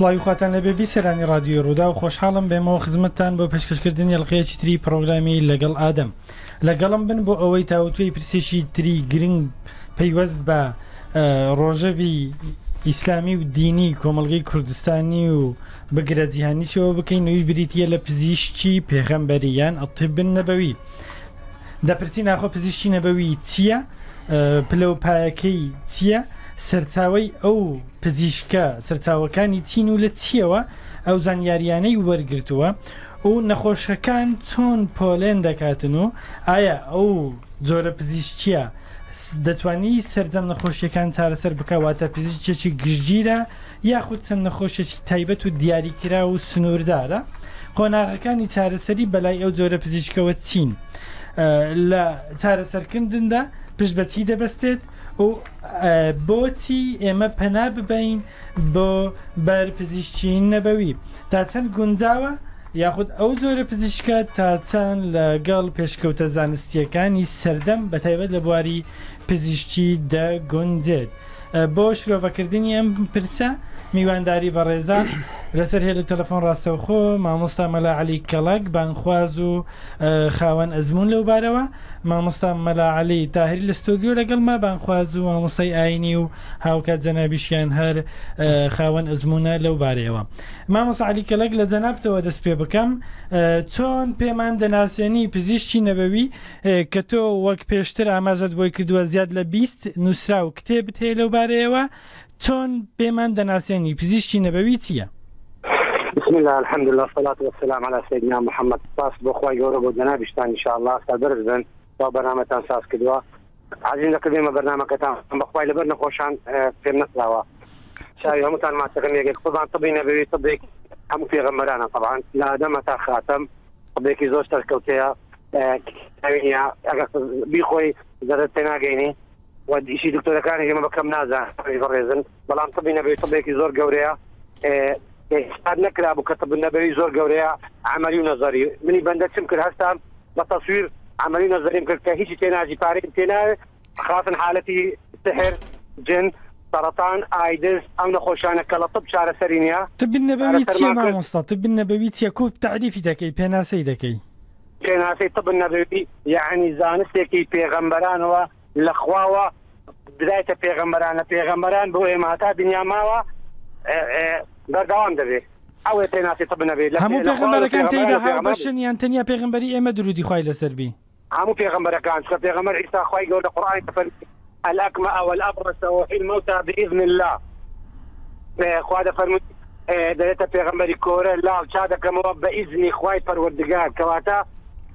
سڵاوی خواتان لە بێبی سەرانی رادیۆ ڕوودا و خۆشحاڵم بێمەوە خزمەتتان بۆ پێشکەشکردنی ئەلقەیەکی تری پرۆگرامی لەگەڵ ئادەم. لەگەڵم بن بۆ ئەوەی تاوتوی پرسێکی تری گرنگ پەیوەست بە ڕۆژەوی ئیسلامی و دینی کۆمەلگەی کوردستانی و بگرە جیهانیشەوە بکەین نووی بریتە لە پزیشتی پێغەمبەریان ئەڵتبن نەبەوی. دەپرسی ناخۆ پزیشتی نەبەوی چییە؟ پلە و پایەکەی چییە؟ سەرچاوی ئەو پزیشکە سەرچاوەکانی تین و لە چیەوە ئەو زانیاریانەی وەرگرتووە و نەخۆشەکان چۆن پۆلێن دەکاتن و ئایا ئەو جۆرە پزیشتیە دەتوانی سەردەم نەخۆشیەکان چارەسەر بکەواتە پزیشتێکی گشتگیرە یاخود چەند نەخۆشێکی تایبەت و دیاریکرا و سنووردارە؟ قۆناغەکانی چارەسەری بەلای ئەو جۆرە پزیشکەوە چین. لە چارەسەرکردندا پشت بەچی دەبەستێت و بۆچی ئێمە پەنا ببین بۆ بەرپزیشتین نەبەوی. تا چەند گونجاوە یاخود ئەو زۆرە پزیشکە تا چەند لەگەڵ پێشکەوتە زانستیەکانی سەردەم بە تایبەت لە بواری پزیشتی دەگونجێت. بۆ شرۆڤەکردنی ئەم پرسە میوانداری بە ڕێزان لەسەر هێ لە تەلەفۆن ڕاستەوخۆ مامۆستا مەلا علی کەڵک بانخواز و خاوەن ئەزمون لەو بارەوە. مامۆستا مەلا علی تاهری لە ستۆدیۆ لەگەڵ ما بانخواز و مامۆستای ئاینی و هاوکات جەنابیشیان هەر خاوەن ئەزمونە لەو بارەیەوە. مامۆستا علی کەلک لە جەنابتەوە دەست پێ بکەم. چۆن پێمان دەناسیێنی پزیشتی نەبەوی کە تۆ وەک پێشتر ئاماژت بۆی کردووە زیاد لە بیست نووسرا و کتێبت هەیە لەو بارەیەوە. چۆن پێمان دەناسیێنی پزیشتی نەبەوی چییە؟ بسم الله الحمد لله والصلاة والسلام على سيدنا محمد باس بۆ خی گەورە بۆ جنابشتان انشاءله تا دەرز بن با بەنامەتان ساز کردووە. عزیز دەکردێمە بەرنمەکەتان بەخوای لەبەر نەخۆشان پێم نەسراوە شاوی هەمووتان ماسەکەم یەکێک. خۆبان طبی نەبوی طبێک هەموو پێغەمەرانە طبعا لا دەمە تا خاتم. طبێکی زۆر سەرکەوتەیە ئەگە بیخۆی زەرت پێ ناگەینی وەدیشی دکتۆرەکانی ئێمە بەکەم نازان بەڕێزن بەڵام طبی نەبوی طبێکی زۆر گەورەیە استاد نکرا بوو کەتە بنەبەوی زۆر گەورەیە عملی و نظری منی بەندە چم کرد هەستان بە تەسویر عملی نظریم کرد کە هیچی تێناژی پارێ تێنا خاصن حالەتی سحر جن سرطان ئایدز ئەم نەخۆشانە کە لە طب چارەسەری نیە تبنەبەوی چیە مامۆستا تبنەبەوی چیە کوب تعریفی دەکەی پێناسەی دەکەی پێناسی طب نەبەوی یعنی زانستێکی پێغەمبەرانەوە لە خواوە بدایتە پێغەمبەرانە پێغەمبەران بۆ ئێماتا دنیا ماوە بەرداوام دەبێت ئەوێ پێناسی تە بنەبێت هەموو پێغمبەرەکان تێدا هاوبەشن یان تەنیا پێغمبەری ئێمە درودی خی لەسەربی هەموو پێغمبەرەکان کە پێغمبەر ئیسا خی گەورە قڕانی تفەر الأكمى أو الأبرص وحي الموتى بإذن الله. خوا دەفەرمووت دەێتە پێغمبەری کۆرە لاو. چا دەکەمەوە؟ بە ئیزنی خی پەروەردگار. کەواتە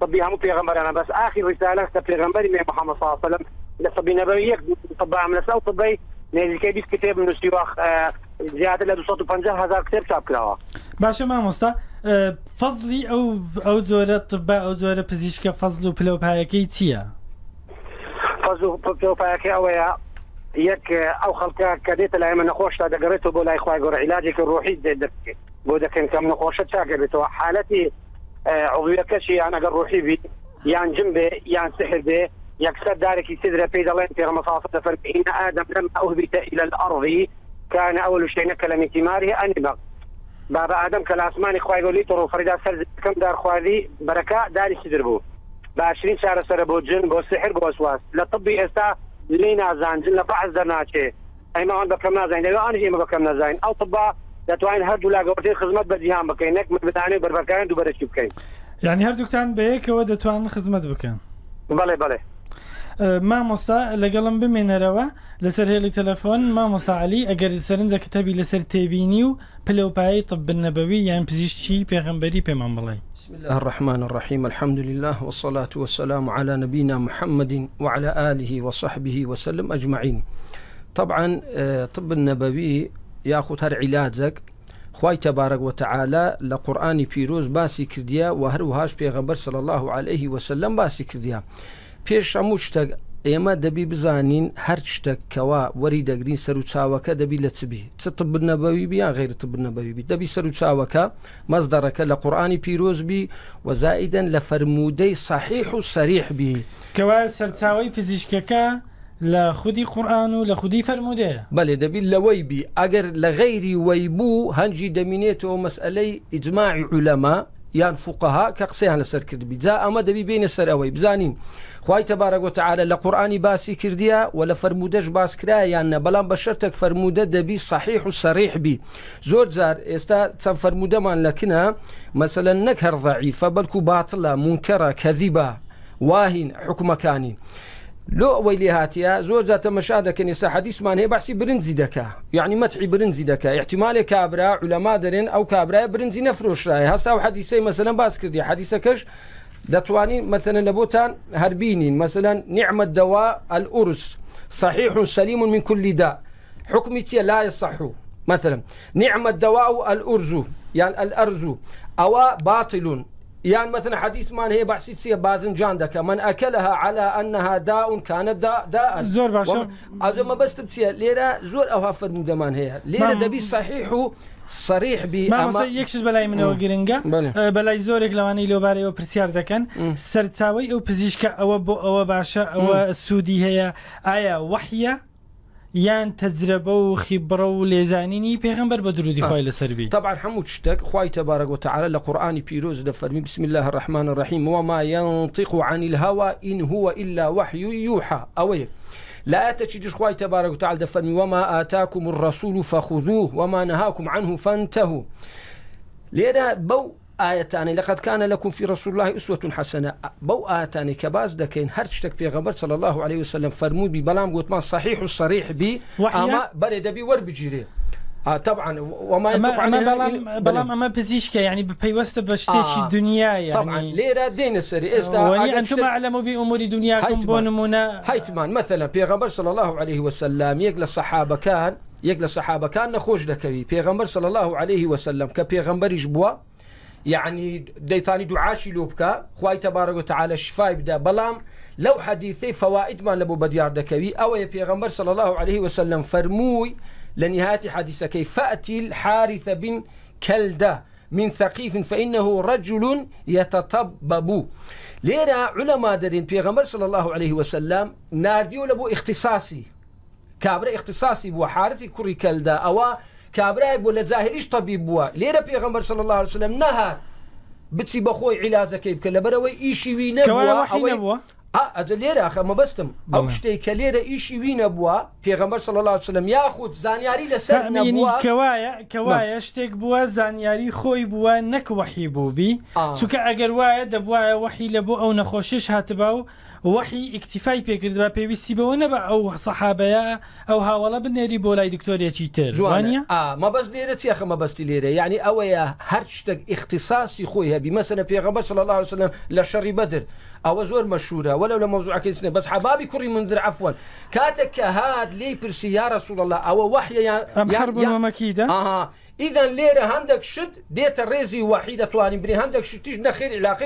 طبي هەموو پێغمبەرانە بەس آخر رسالة پێغمبەری مێ محمد صلى الله عليه وسلم لە طبي نبوي یەک طبعا من لەسەو طبي نێزیکەی بیست کتێب نووسیوە زیاتر لە 250 هزار کتێب چاپ کراوە باشە مامۆستا فەزلی ئەو ئەو جۆرە طبە ئەو جۆرە پزیشکە فەزل و پلەپایەکەی چییە؟ پلەپایەکە ئەوەیە یەک ئەو خەڵکە کە دێتە لای من نەخۆشتا دەگەڕێتەوە بۆ لای خخوای گۆڕ عیلاجێکی ڕۆحی دەکەێت بۆ دەکەن کەم نەخۆشە چاگە بێتەوە حالەتی عویەکەشی یان ئەگەر ڕۆحی بیت یان جم بێ یان سحر بێ دارك يسدر في دلين في مصاصة فإن آدم لما أهبت إلى الأرض كان أول شيء نكل من ثماره أنبغ بابا إخوة يقول لي ترو فريدا سرز كم دار خوالي بركة داري سدر بو. بعشرين شهر سر بو جن بو سحر بو أسواس لطبي إستا لينا زان جن لبعض درناچه أي ما بكم نازين لو أنا بكم نازين أو طبا دەتوانین هەردوو لاگەوتێ خزمەت بە جیهان بکەین نەک بدانێ بەربەرکان دووبەرەکی بکەین یعنی هەردووکتان بەیەکەوە دەتوانن خزمەت بکەن بەڵێ بەڵێ مامۆستا لەگەڵم بمێنەرەوە لەسەر هێڵی تەلەفۆن مامۆستا علی ئەگەر سەرنجە کتەبی لەسەر تێبینی و پلەپایی طب النبوي يعني بزيشتي بيغمبري بيمان بلاي بسم الله الرحمن الرحيم الحمد لله والصلاة والسلام على نبينا محمد وعلى آله وصحبه وسلم أجمعين طبعا طب النبوي ياخذ هر علاجك خی تبارك وتعالى لقرآن بيروز باسي كرديا وهروهاش بيغمبر صلى الله عليه وسلم باسي كرديا پێش هەموو شتێک ئێمە دەبی بزانین هەر شتێکەوە وەری دەگرین سەر و چاوەکە دەبی لە چبی چت بنەبەوی بیان غیرت بنەبەوی بی؟ دەبی سەر و چاوەکە مەزدەڕەکە لە قورآانی پیرۆزبی وەزائیدەن لە فەرمودەی صحیح و سەریح بی. کەوا سەرچاوی پزیشکەکە لە خودی قورآن و لە خودی فەرمودەیە بەێ دەبی لەوەی بی ئەگەر لە غەیری وەی بوو هەنجی دەمینێتەوە مەسئلەی ئیجمماعی عولەما یان فوقها کە قسەیان لەسەر کردبی جا ئەمە دەبی بینە سەر ئەوەی. بزانین خی تەبارەگوتەعاالە لە قورآانی باسی کردیا و لە فرەرمودەش باس کرا یان نە بەڵام بە شەرتێک فرەرمودە دەبی صحیح و سەریح بی. زۆر جار ئێستا چەند فرەرمودەمان لەکنە مەسەن نەک هەرضعیفە بەلکو باتڵە مونکەرە کەذیبە واهین حکومەکانی. لۆ ئەوەی لێ هااتە زۆر جاتە مەشا دەکەن ێستا حەدیسمان هەیە باسی برنجی دەکا یعنی مەتعی برنجی دەکە احتیمالێ کابرا علەما دەرێن ئەو کابرای برنجی نەفرۆشرای هەستا و حەدیسەی مەسەن باس کردی. حەدیسەکەش دەتوانین مەتەنە لە بۆتان هەربینین مەسەن نیعممە دەوا الأرس صحيح سليم من كل داء. حكمي لا يصح. مثلا نعم الدواء الأرز يعني الأرز أو باطل. يعني مثلا حديث ما هي بحثي سي باذنجان دكا من أكلها على أنها داء كانت داء داء. زور باشا. ما بس تبسي ليرا زور أو فرمو دمان هي. ليرا دبي صحيح صريح بی یەکش بەلای منەوە گرنگە بەلای زۆرێک لەوانەی لۆبارەوە پرسیار دەکەن سەرچاوی ئەو پزیشکە ئەوە بۆ ئەوە باشە ئەوە سوودی هەیە ئایا وحە یان تەجربە و خیبڕە و لێزانینی پێغمبەر بە درودی خۆی لەسەربی طبعا هەموو شتێک خی تبارك وتعالى لە قورآانی پیرۆز دە فەرمی بسم الله الرحمن الرحيم. وما ينطق عن الهوى إن هو إلا وحي يوحى. أوي. لا تجدش خواي تبارك وتعالى دفن وما آتاكم الرسول فخذوه وما نهاكم عنه فانتهوا. لێرە بەو ئاەتانی لەقد كان لكم في رسول الله أسوة حسنة. بەو ئاەتانی کە باز دەکەین هەر شتێک پێغەمبەر صلى الله عليه وسلم فرمووی بی بەڵام گوتمان صحیح و صریح بی ئەمە بەرێ دەبی وەربگیرێ طبعا وما بەڵام ئەمە پزیشکە ینی بپەیوەستە بە شتێکی دنیای طبعا لێرە دێنە سەری ئێستا ئەلم بی ئوموری دنیا بۆ نمونە هیتمان مثللا پێغەمبەر صلى الله عليه وسلم یەک لە سەحابەکان یەک لە سەحابەکان نەخۆش دەکەوی پێغەمبەر صلى الله عليه وسلم پێغەمبەریش بووە يعني دەیتانی دوعاشی لۆ بکە خی تەبارەگە تعاالە شفای بدە بەڵام لەو حەدیثەی فەوائدمان لە بۆ بەدیار دەکەوی ئەوەیە پێغەمبەر صلى الله عليه وسلم فەرمووی لنهاية حديثك فأتي الحارث بن كلدة من ثقيف فإنه رجل يتطبب. ليرة علماء درين بيغمبر صلى الله عليه وسلم نارديو لبو اختصاصي كابرا اختصاصي بو حارثي كوري كلدة أو كابرا بو لزاهريش طبيب بوا. ليرة بيغمبر صلى الله عليه وسلم نهار بچی بەخۆی عیلازەکەی بکە لە بەرەوەی ئیشی وی نەبووە ئەجە لێرە ئەخە مەبستم ئەو شتێک کە لێرە ئیشی وینە بووە پێغەمبەر سەڵ الله وسلم یاخود زانیاری لەسەر کەوایە کەوایە شتێک بووە زانیاری خۆی بووە نەکوەحی بووبی چونکە ئەگەر وایە دەبواە وەحی لە بۆ ئەو نەخۆشیش هاتبا و وەحی ئیکتیفای پێکردبا پێویستی بەوە نەبە ئەو سەحابەیە ئەو هاوڵە بنێری بۆ لای دکتۆرێکی تر. جوانە. مەبەست لێرە چێخە مەبەستی لێرە؟ یعنی ئەوەیە هەر شتێک اختصاسی خۆی هەبی. مەسەنە پێغەمبەر صلی الله عليه وسلم لە شەڕی بەدر. ئەوە زۆر مەشهورە وەلو لە مەوزوعکەسنە بەس حبابی کوڕی منذر عفوان کاتێک کە هات لی پرسی یا رسول الله ئەوە وحیان هەربوومەمەکیدا ئیدەن لێرە هەندێک شت دێتە ڕێزی وحی دەتوانین بری هەندێک شتیش نەخێر علاقی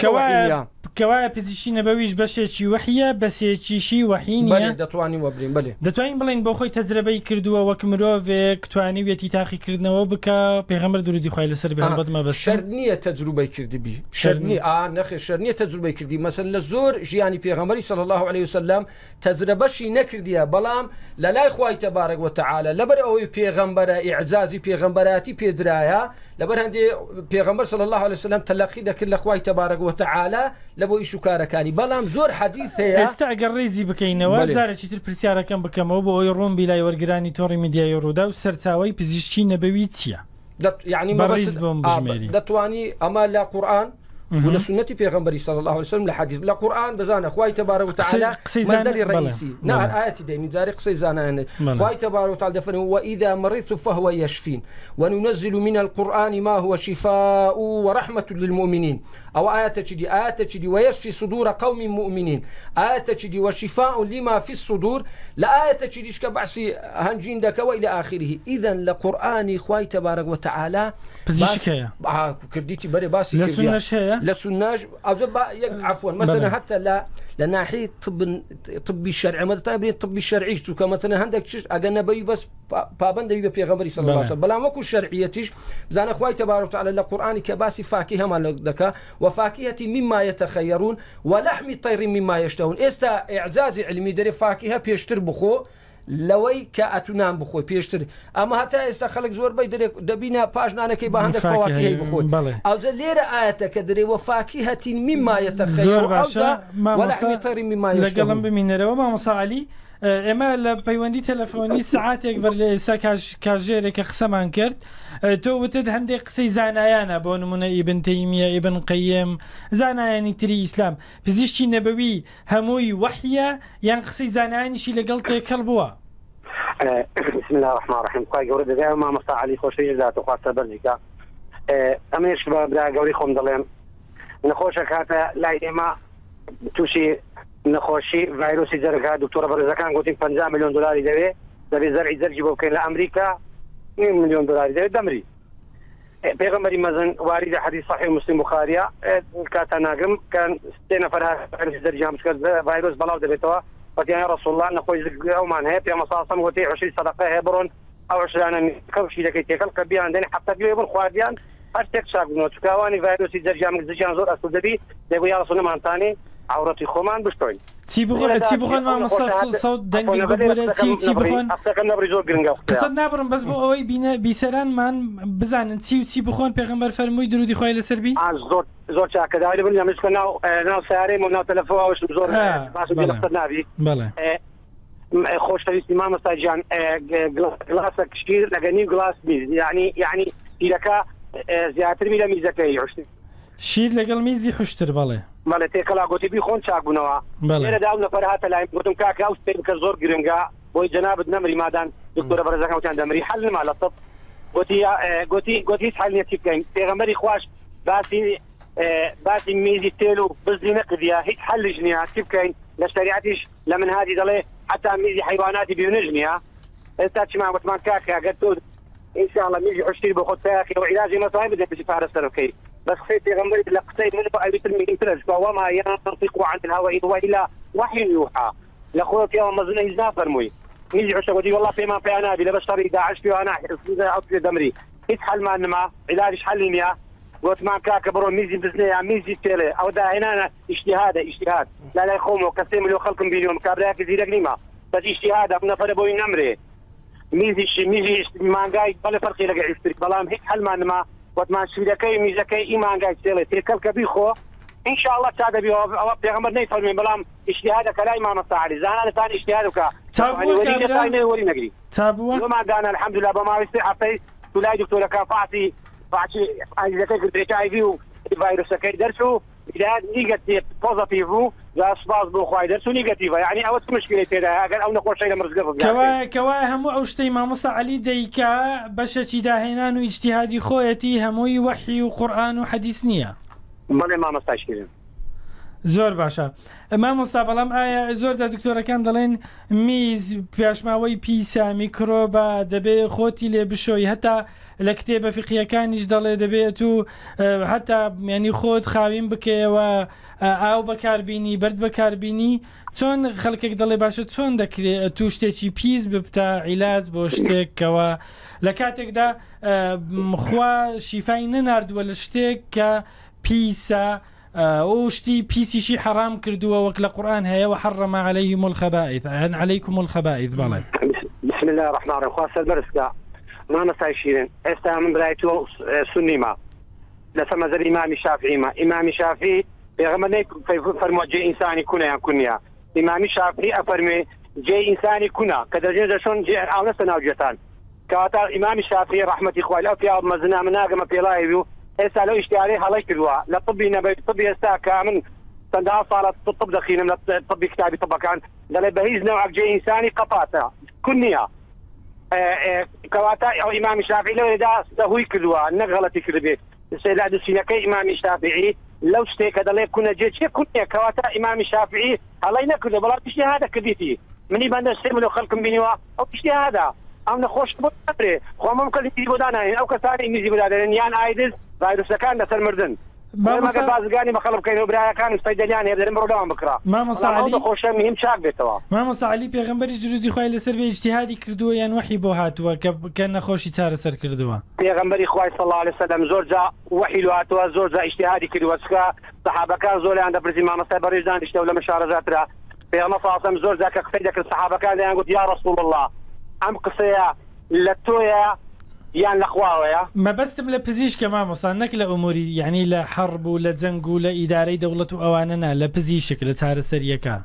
کەوایە پزیشی نەبەویش بەشێکی وحە بەسێکیشی وحینە دەتوانین وەبرین بێ دەتوانین بڵین بۆ خۆی تەجربەی کردووە وەک مرۆڤێک توانی وێتی تاقیکردنەوە بکە پێغەمبەر دوردی خی لەسەر بێمە بە شەر نییە تەجروبەی کردبی شەرنی ئا نەخێ شەر نییە تەجروبەی کردی. مەسن لە زۆر ژیانی پێغەمەری سەل الله عليه وسلم تەجربەشی نەکردیە. بەڵام لە لای خی تەبارەك وتەعاالە لەبەر ئەوەی پێغەمبەرە ئیعزازی پێغەمبەراتی پێدرایە لەبەر هەندێ پێغمبەر صلی الله عليه وسلم تەلقی دەکرد لە خوای تەبارەک وتەعاالە لە بۆ ئیش و کارەکانی بەڵام زۆر حەدیث هەیە ئێستا ئەگەر ڕێزی بکەینەوە جارێکی تر پرسیارەکەم بکەمەوە بۆ ئەوی ڕۆم بیلای وەرگرانی تۆڕی میدیای ڕوودا و سەرچاوی پزیشکی نەبەوی چییە؟ یعنی دەتوانی ئەمە لە قورآن ولا سنتي بيغمبري صلى الله عليه وسلم لحديث لا قران بزانا خوي تبارك وتعالى مصدر الرئيسي نعم آياتي دي من داري قصي زانا خوي تبارك وتعالى دفن وإذا مرضت فهو يشفين وننزل من القرآن ما هو شفاء ورحمة للمؤمنين أو آيات تجدي آيات تجدي ويشفي صدور قوم مؤمنين. آيات تجدي وشفاء لما في الصدور. لا آيات تجدي كبعسي هنجين دك وإلى آخره. إذا لقرآن خوي تبارك وتعالى بزيشكايا آه كرديتي بري باسي لسنة شيء لسناج أو عفوا مثلا حتى لا لە ناحی طبی شەرعمە تا بێت طبی شەرعیش چووکە مەتەنە هەندێک چش ئەگە نەبەی بەس پابندەوی بە پێغەمەری سەڵ بەڵام وەکو شەرعیەتیش بزانە خخوای تەبارەتعاالە لە قورآانی کە باسی فاکی هەمان دەکا وفاکیەتی مما يتخيرون ولحمی طيری مما يشتهون. ئێستا ئعجازی علمی دەرێ فاکیها پێشتر بخۆ لەوەی کە ئەتونان بخۆی. پێشتر ئەمە هەتا ئێستا خەڵک زۆربەی دەبینە پاشنانەکەی بە هەندێک فواکی بخۆی. ئەوجە لێرە ئاەتە کە دەرێوە فاکی هەتین میمایەتە زۆر باشە. لەگەڵم بمینەرەوە مامەساعلی ئێمە لە پەیوەندی تەلەفۆنی سعاتێک بەر لە ئێستا کاژێرێکە قسەمان کرد. تۆ وتت هەندێک قسەی زانایانە بۆ نمونە ئیبنتەیمیە ئیبن قەیم زانایانی تری ئیسلام. پزیشتی نەبەوی هەمووی وحە یان قسەی زانایانیشی لەگەڵ تێکەڵ بووە؟ بسم الله الرحمن الرحيم قای گەورە دەگای ما مەستا علی خۆشەوی دات خواستە بەرجیکە ئەمێش بە برا گەوری خۆم دەڵێم. نەخۆشە کاتە لای ئێمە تووشی نەخۆشی ڤایرۆسی جەرگا دکتۆرە بەرزەکان گوتین 50 میلیۆن دلاری دەوێ دەبێ زەرعی زەرجی بۆ بکەین لە ئەمریکا میلیۆن دلاری دەوێت دەمری پێغمبەری مەزن واری لە حدیث صحیح مسلم بخاریا کاتا ناگرم کان سێ نەفر دەرجام کرد ڤایرۆس بەڵاو دەبێتەوە وتیان رسول الله نخۆی ئەومان هەیە پێ مەساسم وتی عشری سەدقه هەیە بڕۆن ئەو عشرانە کەوشی دەکەی تێکەڵ کە بیان دێن حتا بن خواردیان هەر تێک چاکبوونەوە چکاوانی ڤایرۆسی دەرجام زیان زۆر ئەسو دەبی دەبوو یا رسولمانتانی عورەتی خۆمان بشتۆین. چی بخۆن؟ چی بخۆن؟ دەنگی چی بخۆن؟ زۆر گرنگە قسە نابڕم بەس بۆ ئەوەی بینە بیسەرانمان بزانن. چی و چی بخۆن؟ پێغمبەر فەرمووی درودی خۆی لەسەربی زۆر زۆر چاکەداری بن لەمەکە ناو ناو سیارەی و ناو تەلەفۆش زۆر نابی. خۆشەویستی مامەستاجان گلاسە کشتیر لەگەنی گلاس میز ینی ینی پیرەکە زیاتر می لە میزەکەی عشتی شیر لەگەڵ میزی خوشتر بڵێ مەڵێ تێکەلا گوتی بی خۆن چاکبوونەوە لێرە داو نەفەر هاتە لای گوتم کاکە ئەو کە زۆر گرنگە بۆی جنابت نەمری مادان دکتۆرە بەرزەکەوتیان دەمری. حل نما لە سەب گوتی گوتی گوتی حالنیەتی بکەین. پێغەمەری خوش باسی باسی میزی تێل و بزی نەکردیا هیچ حلش نییە چی بکەین؟ لە شریعتیش لە من هادی دەڵێ حتا میزی حیواناتی بیونژ نییە ئێستا چمان وتمان کاکە؟ ئەگەر تۆ إن شاء الله ميجي عشتري بخد تاخي وعلاجي ما صايب بدك بشي فارس بس خيتي غمري لقطي من بقى من ترج وما ينطق عن الهوى هو إلا وحي يوحى. لأخوك يوم مزنا يزنا فرموي ميجي عشتري ودي والله في ما في أنا بلا بشتري داعش في أنا أطلع دمري. إيش حل ما نما؟ علاج حل مياه قلت ما كاك برو ميزي بزنيا ميزي تيلي أو دا هنا اجتهاد اجتهاد. لا لا يخومو كسيم لو خلق بيليوم كابراك زيرك نيما. بس اجتهاد ابن فرق بوين نمري میزیشی میزی مانگای بەە فەرقی لەگە ئیستری بەڵام هیچ هەلمانما وتمان شویدەکەی میزەکەی ئی مانگای سێڵێ تێکەل کە بیخۆ انشاءله تا دەبی ئەوە پێغمبەر نەی فەرمی بەڵام اشتهادە کەلای مامەستاعری زانانتان اشتهاد وکە وەری نەگری تابوومادان الحمدلله بە ماویستی حفەی تولای دکتۆرەکە فاتی فاچی ئایزەکەی گرێکایوی و ڤایرسەکەی دەرس و نیگەتی پۆزتیڤ و سپاس بۆ خخوای دەرسو نیگەتیڤ ینی ئەوە مشکلی تێدا؟ ئەگەر ئەو نەخۆشی لە مرزگەکەوای هەموو ئەو شتەی مامۆسا علی دەیکا بەشەکی داهێنان و ئیجتیهادی خۆیەتی هەمووی وەحی و قورآن و حەدیث نییە. بەڵێ مامەستاشکردن زۆر باشە. ئەمە مستا بەڵام ئایا زۆردا دکتۆرەکان دەڵێن میز پێشماوەی پیسا میکرۆبە دەبێ خۆتی لێ بشۆی. هەتا لە کتێبە فقیەکانیش دەڵێ دەبێت و هەتا ینی خۆت خاوین بکەوە ئاو بەکاربیینی برد بەکاربیینی چۆن خەڵکێک دەڵێ باشە؟ چۆن دەکرێت تو شتێکی پیس ببتە عیلاج بۆ شتێکەوە. لە کاتێکدا خوا شیفای نەناردووە لە شتێک کە پیسە. ئەو شتی پیسیشی حرام کردووە وەک لە قورآان هەیە و حڕەمە عليهلەی ملخەبائیت هەن عليهیکم الخەبائیت بسم الله الرحمن الرحيم. خاصة برسكا مامەسای شیرن ئێستا من برای تۆ سنیما لەسەر مەزەر ئیمامی شافعیمە ئیمامی شافی پێغەمە فەرمۆ جێ ئینسانی کونیان کونیا ئیمامی شافی ئەفەرمێ جێ ئینسانی کونا کە دەژێ دەشۆن ئاونەستە ناوجێتان کەواتە ئیمامی شافی ڕحمەتی خوای لەو پیا مەزنا مناگەمە پێڵایی و ئێستا لەو ئشتیاری هەڵی کردووە لە طبی نەبێت طبی ئێستا کە من چەندها ساڵت طب دەخینم لە طبی کتابی طبەکان دەڵێ بە هیچ نەوە جێ ئینسانی قپاتە کون نییە کەواتە ئەو ئیمامی شافعی لەوێدا دەهوی کردووە نەغڵەتی کردبێت سێلا دسینەکەی ئیمامی شافعی لەو شتێکە دەڵێ کوونە جێ چێ کونیە کەواتە ئیمامی شافعی هەڵی نەکردو بەڵام پیشی هادا کردیتی منی بەندە سێ ملو خەڵکم بینیوە ئەو پیشتی هادا ئەم نەخۆش بێ خۆمەم کەلی بۆدانین ئەو کەسانی میزی بدادێن یان ئایدز ڤایرسەکان لەسەر مردن. مەگە بازگانی بە خەڵ بکەین و برایەکان سەیدەلیان هەیە دەرم بڕداوام بکرا. مامۆساعلی خۆشە مهم چاک بێتەوە. مامۆساعلی پێغمبەری جرودی خی لەسەر بێ اجتهادی کردووە یان وحی بۆ هاتووە کە نەخۆشی چارەسەر کردووە؟ پێغمبەری خی سەڵ لە سەدەم زۆر جا وحی هاتووە زۆر جا اجتهادی کردووە. چکە سەحابەکان زۆریان دەپرسی مامەسای بەڕێژدان شتە لە مشارەزاترا پێغمە فاسم زۆر جا کە قسەی دەکرد سەحابەکان دەیان گوت یا رسول الله ئەم قسەیە لە تۆیە یان لەخواوەیە مەبەستم لە پزیشکە مامۆسان نەک لە ئوموری یعنی لە حرب و لە جەنگ و لە ئیدارەی دەوڵەت و ئەوانەنا لە پزیشک لە چارەسەریەکە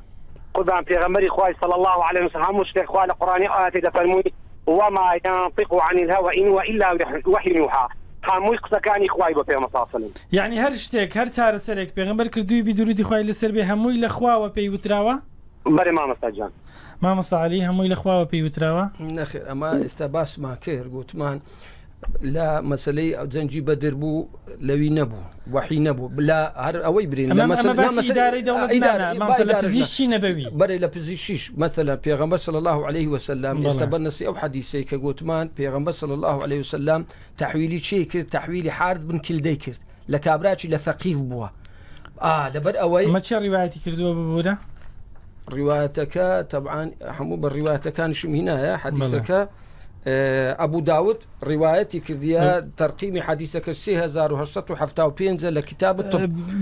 خوای صلى الله عليه وسلم هەموو شتێک خوا لە قڕانی ئاەتی دەفەرمووی وما ينطق عن الهوى إن وإلا وحي يوحى هەمووی قسەکانی خوای بۆ پێمە ساسن یعنی هەر شتێک هەر چارەسەرێک پێغمبەر کردووی بیدروری خوای لەسەر بێ هەمووی لە خواوە پێی وتراوە؟ مامەساعلی هەمووی لە خواوە پێی وتراوە نەخێر ئەمە ئێستا باسما کرد گوتمان لە مەسلەی ئەو جەنجی بەدر بوو لەوی نەبوو وحی نەبوو بلا هەر ئەوەی برین بەرەی لە پزیشیش مەتەلا پێغمبەر صلى الله عليه وسلم ئێستا بەنسی ئەو حەدیسەی کە گوتمان پێغمبەر صلى الله عليه وسلم تحویلی چی کرد تحویلی حارد بن کلدەی کرد لە کابراچی لە فەقیف بووە لەبەر ئەوەی مەچە ڕیواەتی کردووە ببوورە ڕیواەتەکە طبعاان هەموو بە ڕیواەتەکانشم هینایە حەدیسەکە ئەبوو داوت ڕیواەتی کردیە تەرقیمی حەدیسەکە 1970 لە کتاب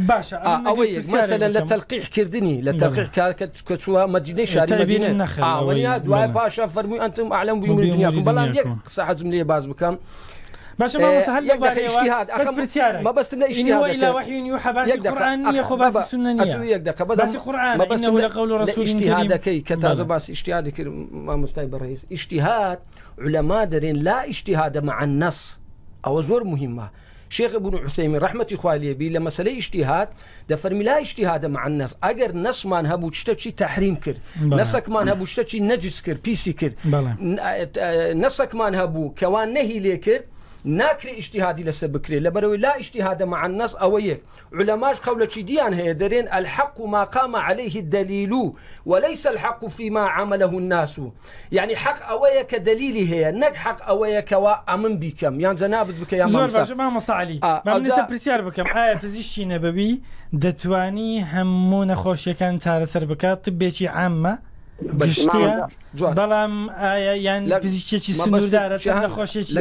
باش ئەوە مەسەن لە تەلقیحکردنی لە تەلقیح کارکە کە چووە مەدینەی شاری مدینە نەخەوەنیا دوای پاشا فەرمووی ئەنتم ئالم بووی دنیا بەڵام یەک قسە حەزم لێ باز بکەم. باش اجتهاد ما بس من اجتهاد إلى وحي يوحى بس القرآن يا خو بس السنة يك دقه بس القرآن ما بس قول رسول اجتهادك كتاز بس اجتهادك ما مستايب الرئيس. اجتهاد علماء درين لا اجتهاد مع النص. أو زور مهمة. شيخ ابن عثيمين رحمة خوالي بي لما سلي اجتهاد ده فرمي لا اجتهاد مع النص اگر نص ما هبو تشتشي تحريم كر. نصك ما هبو تشتشي نجس كر بيسي كر نصك ما هبو كوان نهي ليكر ناکری اجتهادی لەسەر بکرێ لە بەرەوەی لا اجتهاد مع النص ئەوە یەک علماش قولەی دیان هەیە دەرێن الحق ما قام عليه الدليل وليس الحق فيما عمله الناس. يعني حق ئەوەیە کە دلیلی هەیە نەک حق ئەوەیە کەوا ئەمن بیکەم یان جەنابت بکە یا مامۆستاعلی پرسیار بکەم ئایا پزیشتی نەبەوی دەتوانی هەموو نەخۆشیەکان چارەسەر بکات بێکی عامە بەڵام یان پزیشتێکی سنووردارە نەخۆشیێکی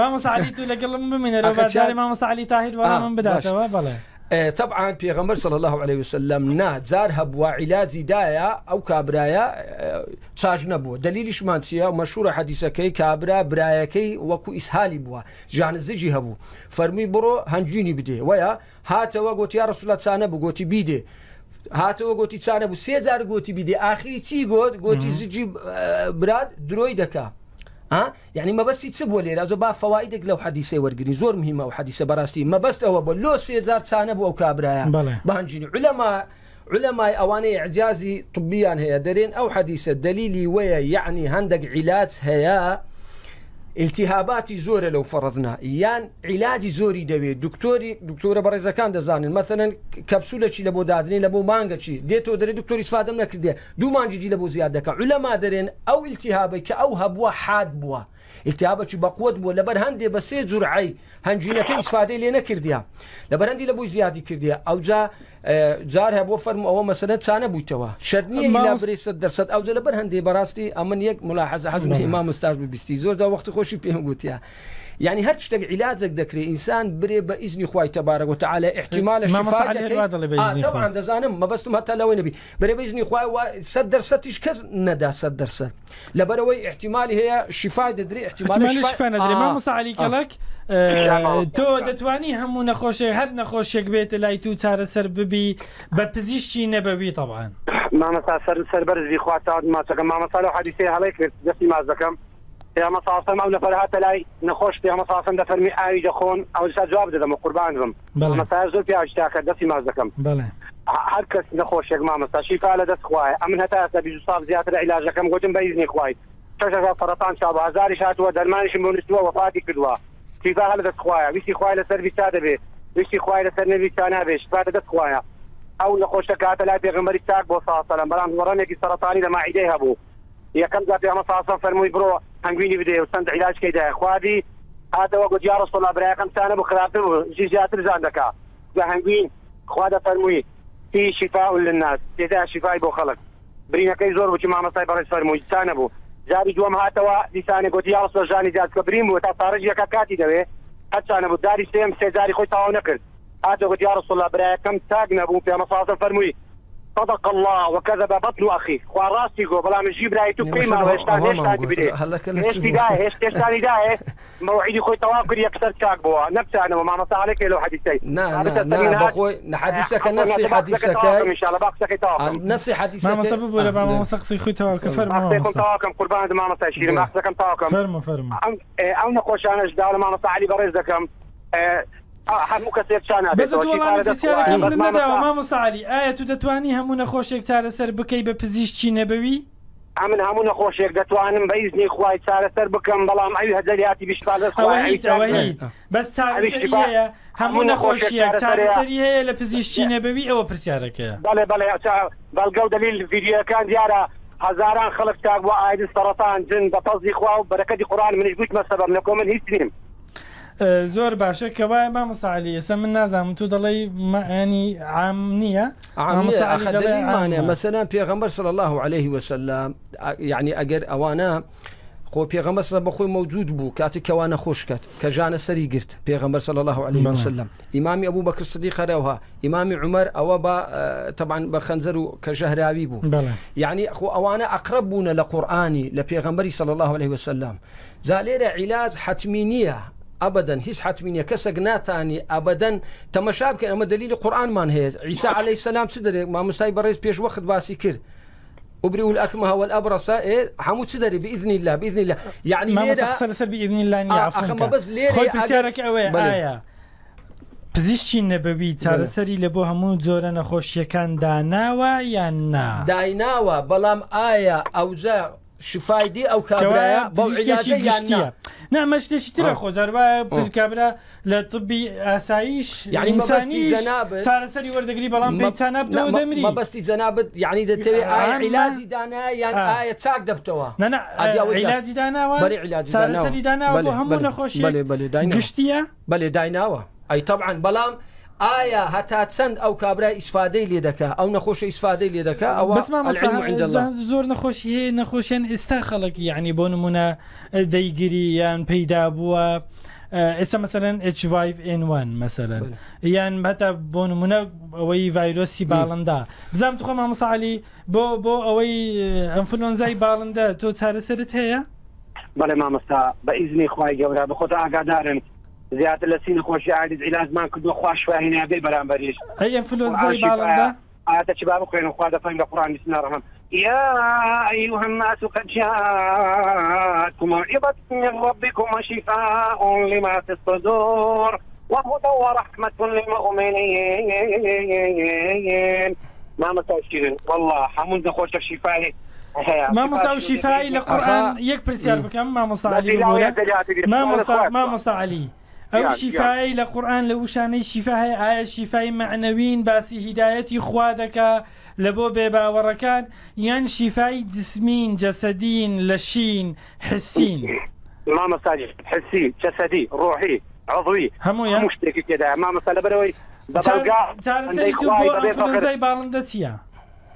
مامەساعلی تو لەگەڵم بمێنەرە مامەساعلی تاهیر من بداتەوە؟ بەڵێ طبعا پێغمبەر صلى الله عليه وسلم نا جار هەبووە عیلاجی دایە ئەو کابراایە چاژ نەبووە. دلیلیشمان چیە و مەشهورە حەدیسەکەی کابرا برایەکەی وەکو ئیسهالی بووە. ژانزجی هەبوو. فەرمی بڕۆ هەنجینی بدێ. وایە هاتەوە گوتیا ڕسوولە چانە بوو گوتی بیدێ. هاتەوە گوتی چانە بوو. سێجار گوتی بیدێ. ئاخری چی گوت گوتی زجی براد درۆی دەکا. یعنی مەبستی چ بۆ لێرا زۆ با فوایدێک لەو حەدیسەی وەرگنی زۆر مهمە و حەدیسە بەڕاستی. مەبەست ئەوە بۆ لۆ سێجار چانە بوو ئەو کابراە بانجینی علەما علەمای ئەوانەی عجازی طبیان هەیە. دەرێن ئەو حەدیسە دلیلی وەیە یعنی هەندێک عیلات هەیە. التهاباتی زۆرە لەو فەڕزنا یان عیلاجی زۆری دەوێت دکتۆری دکتۆرە بەڕێزەکان دەزانن مەثەن کەپسولەکی لە بۆ دادنی لە بۆ مانگەچی دێتەوە دەرێت دکتۆری سفادەم نەکردێ دوو مانجی لە بۆ زیاد دەکە علەما دەرێن ئەو التهابی کە ئەو هەبووە حاد بووە التیابەی بەقوت بووە لەبەر هەندێ بە سێ جورعی هەنجینەکەی ئیسفادەی لێ نەکردیا لەبەر هەندی لە بووی زیادی کردیا ئەو جا جار هەیە بۆ فەرم ئەوە مەسەنە چانە بوویتەوە. شەرنیە لابرێ دەرسەد. ئەو لەبەر هەندێ بەڕاستی ئەمن یەک ملاحەز حەزم هێما مستاش ببیستی زۆر جا وەختی خۆشی پێم گوتیا. يعني هەر شتێک عیلاجێک دەکرێت ئینسان برێ بە ئیزنی خی تەبارە وتەعاالە احتیمالە طبعا دەزانم مەبستم هەتا لەوەی نبی. برێ بەیزنی خی سەد دەرسەتیش کەس نەدا سەد دەرسەت لەبەرەوەی احتیمالی هەیە شیفای دەدرێ احتیمال مساعلی کەڵک تۆ دەتوانی هەموو نەخۆشی هەر نەخۆشێک بێتە لای تو چارەسەر ببی بە پزیشتی نەبەوی طبعاان مامەسا سەر سەربەرزی خواتە ماچەکە مامەسا لە حدیسی هەڵی کرد. دەستی ماز دەکەم پێمە ساسم ئەو لەفەر هاتە لای نەخۆش پێمە ساسم دەفەرمی ئاوی دەخۆن ئەو سا جواب دەدەم و قوربان بم مەسا زۆر پیاشتاکە دەستی ماز دەکەم هەر کەس نەخۆشێک مامەستا شیفا لە دەست خوایە ئەمن هەتا ئەستا بی ساڵ زیاتر عیلاژەکەم گوتم بە ئیزنی خوای چەشەکە سەرەتان چاوە هزاری هاتووە دەرمانیشم بۆ نستووە وفاتی کردووە شیفا هەل دەست خوایە ویستی خوای لەسەر ویستا دەبێ ویستی خوای لەسەر نەویستا نابێ شفا دەست خوایە ئەو نەخۆشە کاتە لای پێغمبەری چاک بۆ ساسەلم بەڵام وەڕەنێکی سەرەتانی لە ماعیدەی هەبوو یەکەم جا پێمە ساسە فەرمووی بڕۆ هەنگوینی بدێ و سند عیلاجکەی دا خوادی هاتەوە گوت یا رسول الله برایەکەم چانە بۆ خراپتر ژی زیاتر زان دەکا. هەنگوین خوا دەفەرمووی في شفاء للناس تێدا شفای بۆ خەڵک. برینەکەی زۆر بچی مامەسای بەڕێز فەرمووی چانە بوو. جاری دووەم هاتەوە دیسانێ گوتی یاڵ ژانی جاتکە بریم بوو تا پارەژ یەکە کاتی دەوێ. هەچانە بوو داری سێم سێجاری خۆی تاوا نەکرد. هاتە گوتی یا رسول الله برایەکەم تاگ نەبوو پێمە سازم فەرمووی صدق الله وكذب بطن أخي خواراسي جو بلا مجيب راي تو قيمه هشتا هشتا تبدي هشتي دا هشتي هشتي دا موعدي خوي تواكل يكسر كاك بوا نفس أنا وما نص عليك لو حديثي نعم نعم بخوي حديثك نصي حديثك إن شاء الله باقسك تواكم نصي حديثك ما سبب ولا ما مسقسي خوي تواكم فرمو باقسكم تواكم قربان ما نص شير ما باقسكم تواكم فرمو فرمو أو نقوش أنا جدال ما نص علي برزكم هەموو کەسێک چانە نەداوە مامۆستاعلی ئایا تو دەتوانی هەموو نەخۆشێک چارەسەر بکەی بە پزیشتی نەبەوی؟ من هەموو نەخۆشێک دەتوانم بە ئیزنی خوای چارەسەر بکەم بەڵام ئەوی هەجاریاتی بیشپال بەس چارەسەریە هەموو نەخۆشیە چارەسەری هەیە لە پزیشتی نەبەوی ئەوە پرسیارەکەە بەڵێ بەڵێ بەڵگە و دلیل ڤیددیوەکان دیارە هزاران خەڵک تاک بۆ ئایدن سەرەتان جن بە پەزی خوا و بەرەکەتی قورآن منیش بوویت مەسەبم لە کۆمن هیچ نیم. زۆر باشە کەوای مامەساعلی ئێستا من نازانم تو دەڵی ینی عام نییە؟ ئەخدەمانێ مەسەنان پێغەمبەر سل الله عليه وسلم یعنی ئەگەر ئەوانە خۆ پێغەمبەر بەخۆی مەوجود بوو کاتی کەوانە خۆشکات کە ژانە سەری گرت پێغەمبەر سل الله عليه وسلم. ئیمامی ئەبوو بەکر سدی خەرەوها ئیمامی عمەر ئەوە بە تەبان بە خەنجەر و کە ژەهراوی بوو. یعنی خۆ ئەوانە ئەقرب بوونە لە قورآانی لە پێغەمبەری سل الله عليه وسلم. زا لێرە عیلاج حتمی نییە ئەبدەن هیچ حتمینە کەسێک ناتانی ئەبدەن تەمەشا بکەن ئەمە دلیلی قورآنمان هەیە عیسا عليه سلام چ دەرێک مامۆستای بەڕێز پێش وەخت باسی کرد وبرئ الأكمه والأبرص إيه حمود سدري بإذن الله بإذن الله يعني ما مسخسر سر بإذن الله إني آه أخما بس ليه خوي بسيارك أوي آية پزیشتی نەبەوی چارەسەری لە بۆ هەموو جۆرە نەخۆشیەکان داناوە یان نا دایناوە بەڵام ئایا ئەوجا شفایدی ئەو کابراە بەو علاجە نامە شتێکی ترە خۆجاروا کابرا لە طبی ئاساییش یعنی مەبستی جەنابێت چارەسەری وەردەگری بەڵام پێچاناب دەمری. مەبستی جەنابێت یعنی دەتەوێت عیلاجی دانا یان ئایا چاک دەبتەوە؟ عیلاجی داناوە؟ بۆ هەموو نەخۆشی گشتیە؟ بەێ دایناوە. ئەی طبعا بەڵام ئایا هەتا چەند ئەو کابرای ئیسفادەی لێ دەکا؟ ئەو نەخۆشی ئیسفادەی لێ دەکا؟ ئەوە زۆر نەخۆشی هەیە نەخۆشیان ئێستا خەڵکی یعنی بۆ نمونە دەیگیری یان پەیدا بووە. ئێستا مەسەرەن H5N1 مەسەرەن یان هەتا بۆ نمونە ئەوەی ڤایرۆسی باڵندا. بزانام توخە مامەساعلی بۆ بۆ ئەوەی ئەمفلۆنزای باڵندە تۆ چارەسەرت هەیە؟ بەڵێ مامەستا بە ئیزنی خی گەورە بخۆتە ئاگادارن. زیاتر لە سینە خۆشی عادیز عیلازمان کردو خوشوهینە بێ بەرامبەریش. ئەی فلۆزای باڵندا ئاتە چی با بخوێن خوا دەفەین لە قڕان بسم الله الرحمن. يا أيها الناس قد جاءتكم موعظة من ربكم وشفاء لما في الصدور. وهدى ورحمة للمؤمنين ما متأكدين والله حمود خوش شفاه ما مصاو شفاء لقرآن يك برسيار بكم ما مصاعلي ما مصاعلي ئەو شیفایی لە قورآن لە وشانەی شیفاهەیە ئایا شیفای معنەوین باسی هیدایەتی خوا دەکا لە بۆ بێباوەڕەکان یان شیفای جسمین جەسەدین لە شین حسین مامەساجی حسی جەسەدی ڕۆحی عضوی هەموو شتێکی تێدا. مامەسا لە بەرەوەی بەڵگای باڵندە چییە؟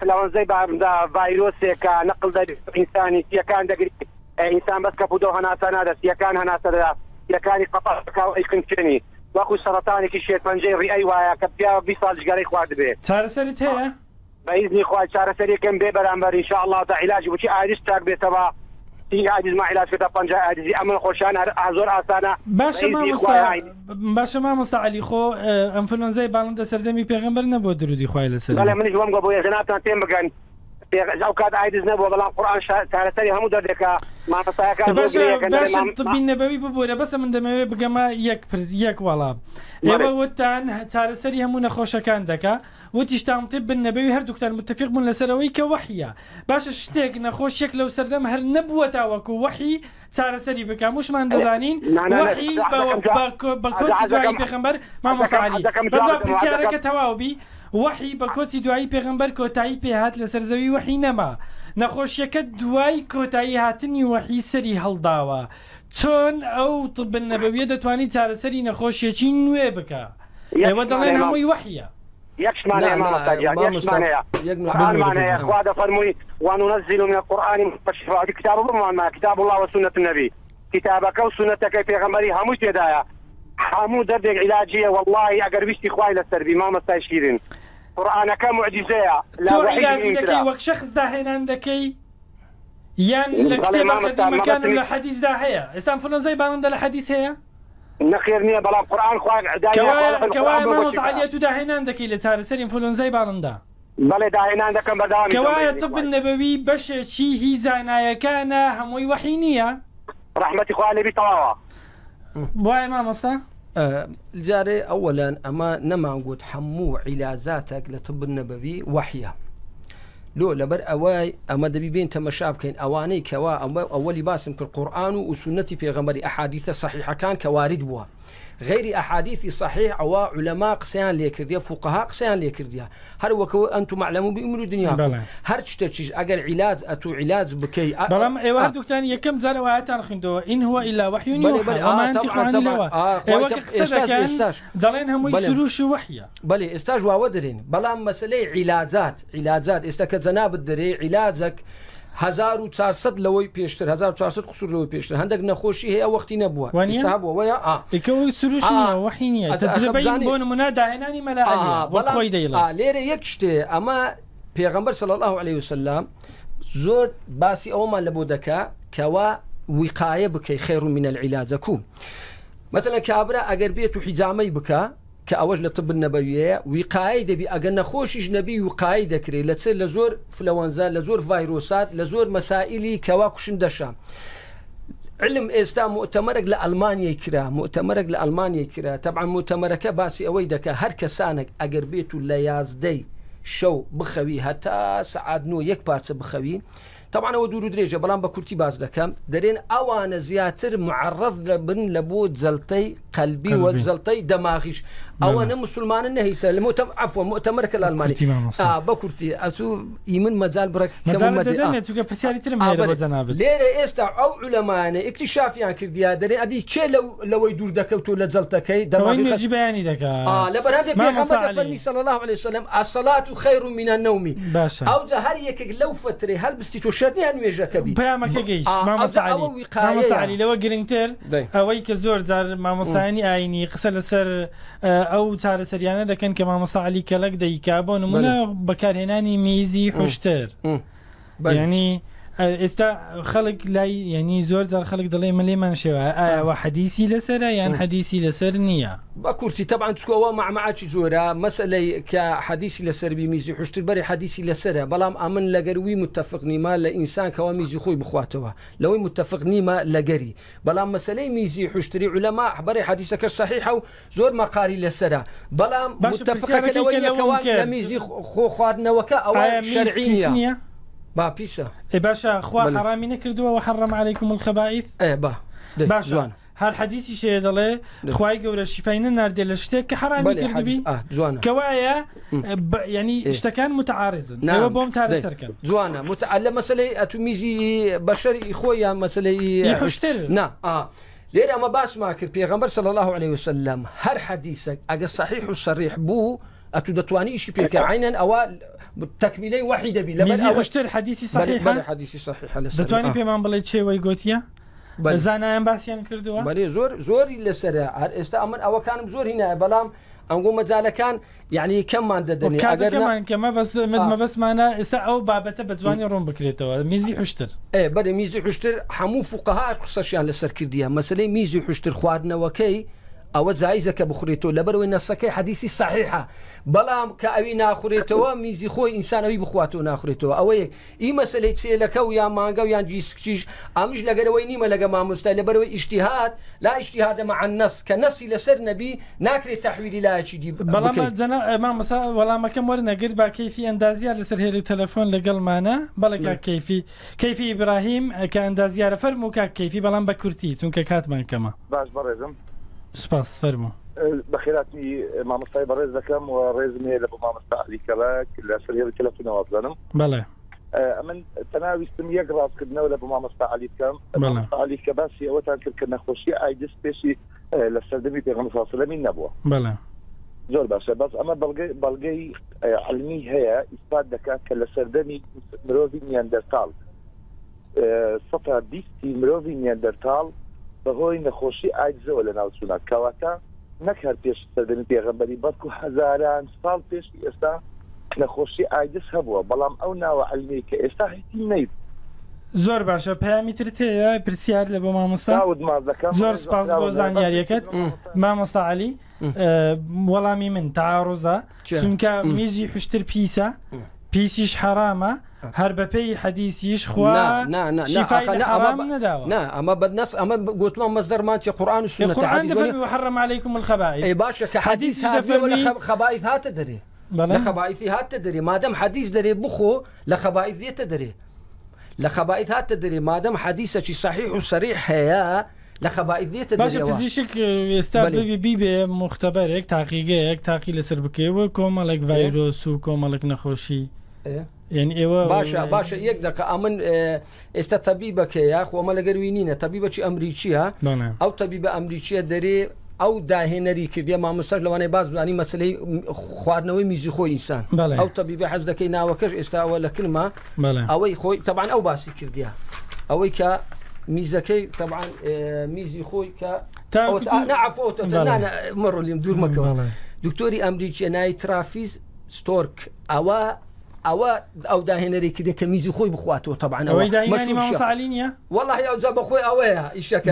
فلاوەنزەی باردا ڤایرۆسێکە نقل دەری ئینسانی سیەکان دەگری. ئینسان بەس کەپودۆ هەناسە نادە سیەکان هەناسەدا یەکانی قەپەکاو ئەیکنچنی وەکو سەرەتانێکی شێت پەنجەی ڕی وایە کە پیا بی سال گەری خوارد بێت چارەسەریت هەیە؟ بەئیزنی خوا چارەسەریەکەم بێ بەرامبەر انشاء الله تا علاجی بچی ئاریش تاک بێتەوە؟ عادیز ما علاج کردە؟ پنج عادیزی ئەمە خۆشان زۆر ئاسانە. باشە ما مستعلی خۆ ئەم فنۆنزای باڵندە سەردەمی پێغمبەر نەبوو درودی خوای لەسەر. منیش وەم بۆ یەزناتان تێم بگەن. ئەو کات ئایدز نەبووە بەڵام قڕان چارەسەری هەموو دەردێکە. مافەسایەکان نەبەوی ببوورە بەسە من دەمەوێت بگەمە یەک پرز یەک وەڵام. ئێوە وتان چارەسەری هەموو نەخۆشەکان دەکا وتیشتان تب بن نەبەوی هەردووکتان متفق بوون لەسەرەوەی کە وحە باشە شتێک نەخۆشیێک لەو سەردەم هەر نەبووە تاوەکو وحی چارەسەری بکە موشمان دەزانین بە کۆچی دوای پێخەمبەر مامۆساعلی بەس پرسیارەکە تەواوبی وحی بە کۆچی دوایی پێغمبەر کۆتایی پێهات لە سەرزەوی وحی نەما. نەخۆشیەکە دوای کۆتایی هاتنی وحی سەری هەڵداوە. چۆن ئەو بن نەبەویە دەتوانانی چارەسەری نەخۆشیەکی نوێ بکە. ئێوە دەڵێن هەمووی وحە فرمي وننزل من القرآن كتاب الله كتاب الله وسنة النبي كتابك وسنتك في غمري هموش يدايا حمو دردك علاجية والله أقر بيشتي خواي للسربي ما مستشيرين قرآنك معجزة. لا علاجي دكي وك شخص داهين عندكي يان لكتابك مكان لحديث داهية استان فلان زي بانند لحديث هي؟ نخير نية بلا قرآن خواي عدايا كواي كواي ما نص عليه داهين عندكي لتار سرين فلان زي بانندا بەڵێ داهێنان بردوامي كواي طب النبوي بەشێکی هی زانایەکانە هەمووی وەحی نییە ڕحمەتی خوا لێبی تەواوە وای مامۆستا الجاري اولا أما نما قلت حمو علاجاتك لطب النبوي وحيه لو لبر أواي أما دبي بين تمشاب كين أواني كوا أولي باسم في القرآن وسنتي في غمر أحاديث صحيحة كان كوارد بوا غير أحاديث صحيح أو علماء قسيان ليكرديا فقهاء قسيان ليكرديا هر وكو أنتم معلمون بأمر الدنيا هر تشتشيش أجر علاج أتو علاج بكي بلام إيوه آه. دكتور يكم زار وآتان خندو إن هو إلا وحي يوحى. وما أنت قرآن لوا إيوه كقصة كان دلين هم يسروش وحيا بلي استاج واودرين. بلام مسألة علاجات علاجات. استكت زناب الدري علاجك 1400 لەوەی پێشتر 1400 قسوور لەوەی پێشتر. هەندێک نەخۆشی هەیە وەختی نەبووە. بووە وە سروشنیە بۆ نمونە داهێنانی مەلا لێرە یەک شتێ. ئەمە پێغمبەر سەڵ الله عليه وسلام زۆر باسی ئەومان لە بۆ دەکا کەوا وقایە بکەی خێڕ و منە العیلاجەکو مثلەن کابرا ئەگەر بێت و حیجامەی بکە کە ئەوەش لە طب نەبەویەیە ویقاایی دەبی ئەگەر نەخۆشیش نەبی وقاایی دەکرێت لە چێ لە زۆر فلەوەنزە لە زۆر ڤایرۆسات لە زۆر مەسائلی کەوا کوشن دەشە. علم ئێستا مؤتەمەرەك لە ئەلمانیای کرا مؤتەمەرەك لە ئەلمانیای کرا. تەبعا مؤتەمەرەکە باسی ئەوەی دەکە هەر کەسانێک ئەگەر بێت و لە یازدەی شەو بخەوی هەتا سعادنەوە یەک پارچە بخەوی. طبعا ئەوە دوور و درێژە بەڵام بە کورتی باز دەکەم دەرێن ئەوانە زیاتر معرف لە بن لە بۆ جەلتەی قەلبی وە جەلتەی دەماغیش. ئەوە نە مسلمانە نەهیسە لە مۆتەم عفوە مؤتەمەرکە لە ئەلمانی بە کورتی ئەسوو ئیمن مەجال بڕێک پرسیاری ترم لێرە ئێستا ئەو علەمانە ئکتیشافیان کردیا دەرێ ئەدی چێ لەوەی دوور دەکەوتو لە جەلتەکەی دەماغی بەیانی دەکە لە بەرهندێ صلى الله عليه وسلم الصلاة خير من النوم. ئەو جا هەر یەکێک لەو فترێ هەلبستی تۆ شەرنیان نوێژەکەبی پامەکە گەیشت مامەساعلی لەوە گرنگتر ئەوەی کە زۆر جار مامۆستانی ئاینی قسە لەسەر ئەو چارەسەریانە دەکەن کە مامۆساعلی کەلک دەیکا بۆ نمونە بەکارهێنانی میزی خوشتر. ینی ئێستا خەڵک لای ینی زۆر جار خەڵک دەڵێ ملێمان شێوە. ئایا حەدیسی لەسرە یان حەدیسی لەسەر نییە؟ بە کورتی تەبان چکەوە معماچی زۆرە مەسلەی کە حەدیسی لەسەربی میزی حشتر بەری حەدیسی لەسرە بەڵام ئەمن لەگەروی متتەفق نیمە لە ئینسان کەەوە میزی خۆی بخواتەوە. لەوەی متتەفق نیمە لەگەری. بەڵام مەسلەی میزی حشتری علەما حبەری حەدیسەکە صحیح و زۆر مەقاری لەسرە. بەڵام متتەفقەکەەوەی لە میزی خۆ خواردنەوەکە ئەوە شەرعینە با پیسە. ئێ باشە خوا حرامی نەکردووە و حڕم عليكم الخبائث؟ ئێ با باش جوان. هەر حەدیسی شێ دەڵێ خی گەورە شیفینە نردێ لە شتێک کە حرامی کردبی جوان کەوایە ینی شتەکان متعارزن. نەوە بۆم تا سەرکەن. جوانە متعلە مەسلەی ئەتومیزی بەشەری خۆیان مەسلەی خوشتر. نا لێرە ئەمە باسما کرد پێغمبەر صلى الله عليه وسلم هەر حەدیسك ئەگە صحیح و صریح بوو ئەتو دەتوانیشی پێکە. عینەن ئەوە تەکمیلەی وحی دەبی. لە ئەوشتر حدیسی صحیح حدیسی صحیح دەتوانانی پێمان بڵێ چێوەی گوتیە زانایان باسییان کردووە؟ بەێ زۆر زۆری لەسرە هەر ئێستا ئەمن ئەوەکانم زۆر هینە بەڵام ئەنگۆ مەجالەکان یعنی کەممان دەدەنی ئەگەرمان کەمە بەس مدمە بەسمانە ئێستا ئەو بابەتە بە جوانی ڕۆم بکرێتەوە. میزی حشتر ئێ بەرە میزی حشتر هەموو فوقەها قسەشیان لەسەر کردیە. مەسلەی میزی حشتر خواردنەوەکەی ئەوە جایزەکە بخورێتەوە لەبەرەوەی نەسەکەی حەدیسی صحیحە بەڵام کە ئەوی ناخورێتەوە میزی خۆی ئینسانەوەی بخواتەوە ناخورێتەوە ئەوەیە ئی مەسلەی چێلەکە و یان مانگە و یان جیسکیش ئەمیش لەگەرەوەی نیمە لەگە مامۆستای لەبەرەوەی ئیشتیهات لا ئیشتیهادە مع النەس کە نەسی لەسەر نەبی ناکرێت تحویلی لایەکی دی بەڵام مامەسا وەڵامەکەم وەرنەگر با کەیفی ئەندازیار لەسەر هێری تەلەفۆن لەگەڵمانە بەڵێکا کەیفی کەیفی ئیبراهیم کە ئەندازیارە فەرم و کا کەیفی بەڵام بە کورتی چونکە کاتمان کەمە باش بەڕێزم سپاس فەرمو بەخیراتی مامۆستای بەڕێز دەکەم و ڕێزمێ لە بۆ مامۆستا علیکەڵک لە سەر تەلەفۆنەوە بزانم بەڵێ من تەناویستم یەک ڕاستکردنەوە لە بۆ مامۆستا علی بکەم علی کە باسی ئەوەتان کرد کە نەخۆشی ئایدس پێشی لە سەردەمی پێغەمە فاصلەمی نەبووە بەڵێ زۆر باشە بەس ئەمە بەڵگەی علمی هەیە ئیسپات دەکات کە لە سەردەمی مرۆڤی نیاندەرتال سەفا بیستی مرۆڤی نیاندەرتال بەهۆی نەخۆشی ئایدزەوە لە ناوچوونە کەواتە نەک هەر پێش سەردەمی پێغەمبەری بەڵکو هزاران ساڵ پێشی ئێستا نەخۆشی ئایدس هەبووە. بەڵام ئەو ناوە علمی کە ئێستا هیچی نەیت زۆر باشە. پامی تر تەیە؟ پرسیار لە بۆ مامۆستا؟ زۆر سپاس بۆ زانیاریەکەت. مامۆستا علی. وەڵامی من تاڕۆزە چونکە میزی خوشتر پیسە. پیسیش حرامە هەر بەپێی حەدیسیش خوا نا ئەمە بەدنەس ئەمە گوتمان مەزدەرمان چی؟ قورآان و سنت حرم عليكم الخبائث. باشە کە حەدیث خبائث هاتە دەرێ لە خەبایثی هاتە دەرێ مادەم حەدیث دەرێ بخۆ لە خەبایث دێتە دەرێ لە خەبایت هاتە دەرێ مادەم حەدیسەی صحیح و سەری هەیە لە خەبایت دێتە باشە پزیشک ئێستا بیبێ مختبەرێک تاقیگەیەک تاقی لەسەر بکەوە کۆمەڵێک ڤایرۆس و کۆمەڵک نەخۆشی. یعنی ئێوە باشە باشە یەک دقه ئەمن ئێستا تەبی بکەیە خۆمە لەگەروینینە تەبی بەچی ئەمریکیە ئەو تەبی بە ئەمریکیە دەرێ ئەو داهێنەری کردی مامۆستاش لەوانەیە باز بزانانی مەسلەی خواردنەوەی میزی خۆی ئینسان ئەو تەبیبە حەز دەکەی ناوەکەش ئێستاوە لە کلمە. ئەوەی خۆی تەبان ئەو باسی کردیا ئەوەی کە میزەکەی تەبان میزی خۆی کە مەڕۆلیم دوور مەکەوە دکتۆری ئەمریکیە نای ترافیز ستۆرک ئەوە ئەوە ئەو داهێنەری کردێ کە میزی خۆی بخواتەوە طبعا ئەوەیە والله ئەو جا بەخۆی ئەوەیە. ئیشەکە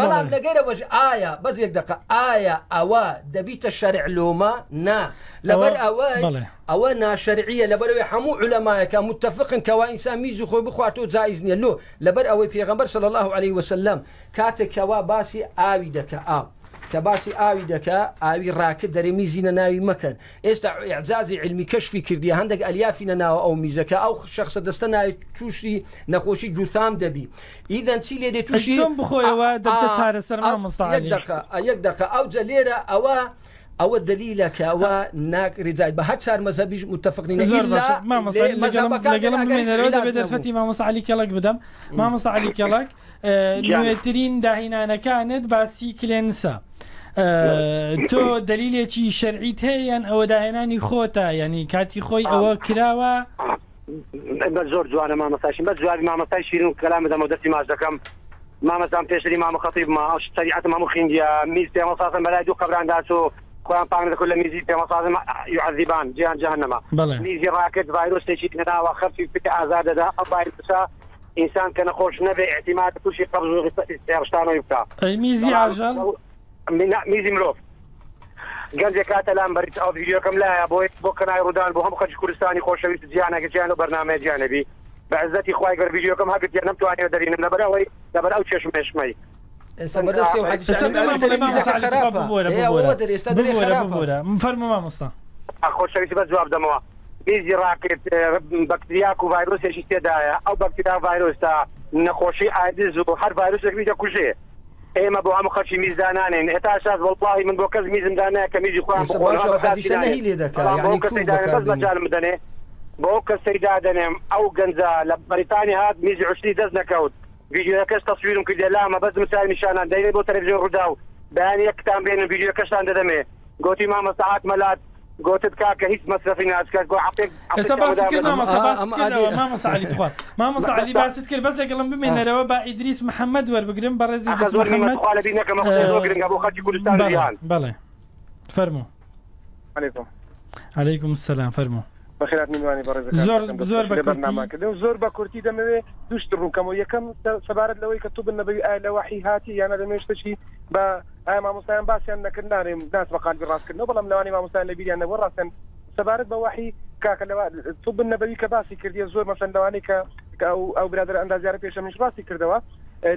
بەڵام لەگەرە بەش ئایا بەس یەک دقه ئایا ئەوە دەبیتە شەرع لۆمە نا. لەبەر ئەوە ئەوە ناشەرعیە. لەبەرەوەی هەموو علەمایەکە متفقن کەوا ئینسان میزی خۆی بخواتەوە جایز نییە. لۆ لەبەر ئەوەی پێغمبەر صلی الله عليه وسلم کاتێکەوە باسی ئاوی دەکە. ئاو. کە باسی ئاوی دەکە ئاوی ڕاکرد دەرێمی زیینە ناوی مەکەن ئێستا عجازی علمی کەشفی کردی هەندێک ئەلیافی نەناوە ئەو میزەکە ئەو شخصە دەستە ناوی تووشی نەخۆشی جوثام دەبی ئیدەن چی لێ دێ تووشی بخۆیەوە دەتارە سەر یەک دقة ئەو جە لێرە ئەوە ئەوە دلیلەکە ئەوە ناکرێجای بە هەر چار مەزەبیش متفقنی دەرفەتی مامەسعلی کەڵک بدەم مامەسعلی کەڵک نوێترین داهینانەکانت باسی کلێنسە. تۆ دلیلێکی شەرعیت هەیەیان ئەوە داهێنانی خۆتە ینی کاتی خۆی ئەوە کراوە؟ بە زۆر جوانە مامەساشین بە جواری مامەسای شیرین و کلام دەمە دەستی ماش دەکەم. مامەسان پێشری مامە خەتیب ما شریعت مامو خیندیا میز پێمەسازم بەلای دوو قبرانداچ و خۆیان پان دەکو لە میزی پێمەسازم عزیبان جیان جهنمە میزی ڕاکرد ڤایرۆسێکی ناوە خەفی پێ ئازار دەدا ئەو ڤایرۆسا ئینسان کە نەخۆش نەبێ احتیمات تووشی قبض ێشتانەوەی بکە. میزی ئاژەڵ میزی مرۆڤ. گەنجێک کاتە لام بەریت ئەو ویددیوکەم لایە بۆی بۆ کەنای ڕوودان بۆ هەم خەج کوردستانی خۆشەویست جیانەکە جیان و بەرنامە جیانەبی. بەعزەتی خخوای گەر ویددیوکەم هەبێت نەمتوانێت دەرینم لەبەرەوەی لەبەر ئەو چێشمێشمەی فەرمو مامۆستا خۆشەویستی بە جواب دەمەوە. بیزی ڕاکرد بەکتریاک و ڤایرۆسێکی تێدایە ئەو بەکتریا ڤایرۆستا نەخۆشی ئادز و هەر ڤایرۆسێک میدە کوژێ. ئێمە بۆ هەموو خەچی میزدانانێن. هێتا شاز وڵی من بۆ کەس میزمدانە کە میزی خۆیان بدەنێ بۆ کەس سەیدا دەنێم ئەو گەنجە لە بەریتانی هات میزی عشتی دەست نەکەوت. ویددیوەکەش تەسویرم کردێ لامە بەس مثال نیشانان. دەیێت بۆ تەلەڤزیۆن ڕوودا و بەیان یەکتان بێنن ویددیوەکەشتان دەدەمێ. گوتی مامە ساعت مەلات گوتت کاکە هیچ مەصرفی ناچکات گۆ مامەساعلی باست کرد بەس لەگەڵم بمێنەرەوە با ئیدریس محەممەد وەربگرم بەڕێزی بەڵێ فەرمو عليكم. السلام فەرمو بەخێرات میوانی زۆر زۆر بەناماکرد زۆر بە کورتی دەمەوێ دوشت ڕووکەم و یەکەم سەبارەت لەوەی کە تو بنەبی ئایا لە وحی هاتی یانە دەمێشتەشی بە ئایا مامۆستایان باسییان نەکردنارێم داس بە قالبی ڕاستکردنەوە بەڵام لەوانی مامۆستان لە بیریان نەوە ڕاستن. سەبارەت بە وحی کاکە لەوە تو بنەبەوی کە باسی کردی زۆر مەسەن لەوانی کە ئەو برادر ئەندازیارە پێشە منش باسی کردەوە.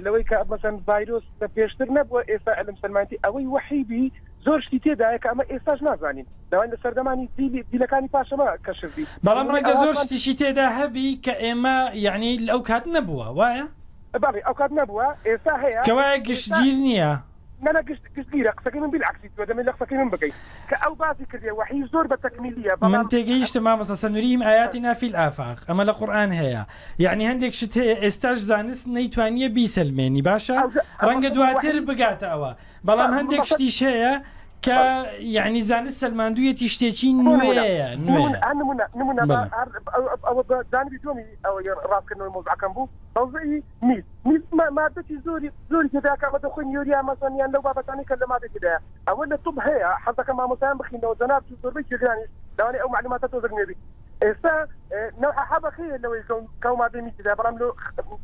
لەوەی کە مەسەن ڤایرۆس پێشتر نەبووە ئێستا علم سلمانتی ئەوەی وحیبی زۆر شتی تێدایە کە ئەمە ئێستاش نازانین. داوای لە سەردەمانی دیلەکانی پاشەمە کەشبی بەڵام ڕەنگە زۆر شتیشی تێدا هەبی کە ئێمە یعنی ئەو کات نەبووە وایە؟ باڵی ئەو کات نەبووە ئێستا هەیە کەوایە گشتگیر نییە. نەنە گشتگیرە قسەکەی من بالعکسی تو دەمێت لە قسەکەی من بکەیت کە ئەو باسی کردێ وحی زۆر بە تەکمیلیە. من مامەسە سنووریم ئاياتی نافی ئافاق. ئەمە لە قورآان هەیە. یعنی هەندێک شت هەیە ئێستاش زانست نەیتوانیە بیسەلمێنی. باشە؟ ڕەنگە دواتر بگاتە ئەوە. بەڵام هەندێک شتیش هەیە کە یعنی زانست سلماندوویەتی شتێکی نوێیە نوێ نمونە نمونە بەڵێ. ئەوە جانبی دومی ڕاستکردنەوەی مۆزعەکەم بوو. ئەوزئی میز میز مادەی زۆری زۆری تێداکەمە دەخۆین یۆریا مەسەنیان لەو بابەتانی کە لە مادەیدا ئەوە لە توب هەیە حەزەکە مامۆسایان بخینەوە جەناب زۆربەی چێگرانی داوانێ ئەو معلوماتە تۆ دەگنێبی ئێستا نوع حەبەخەیە لەوەی کەو مادەی میتدا بەڵام لە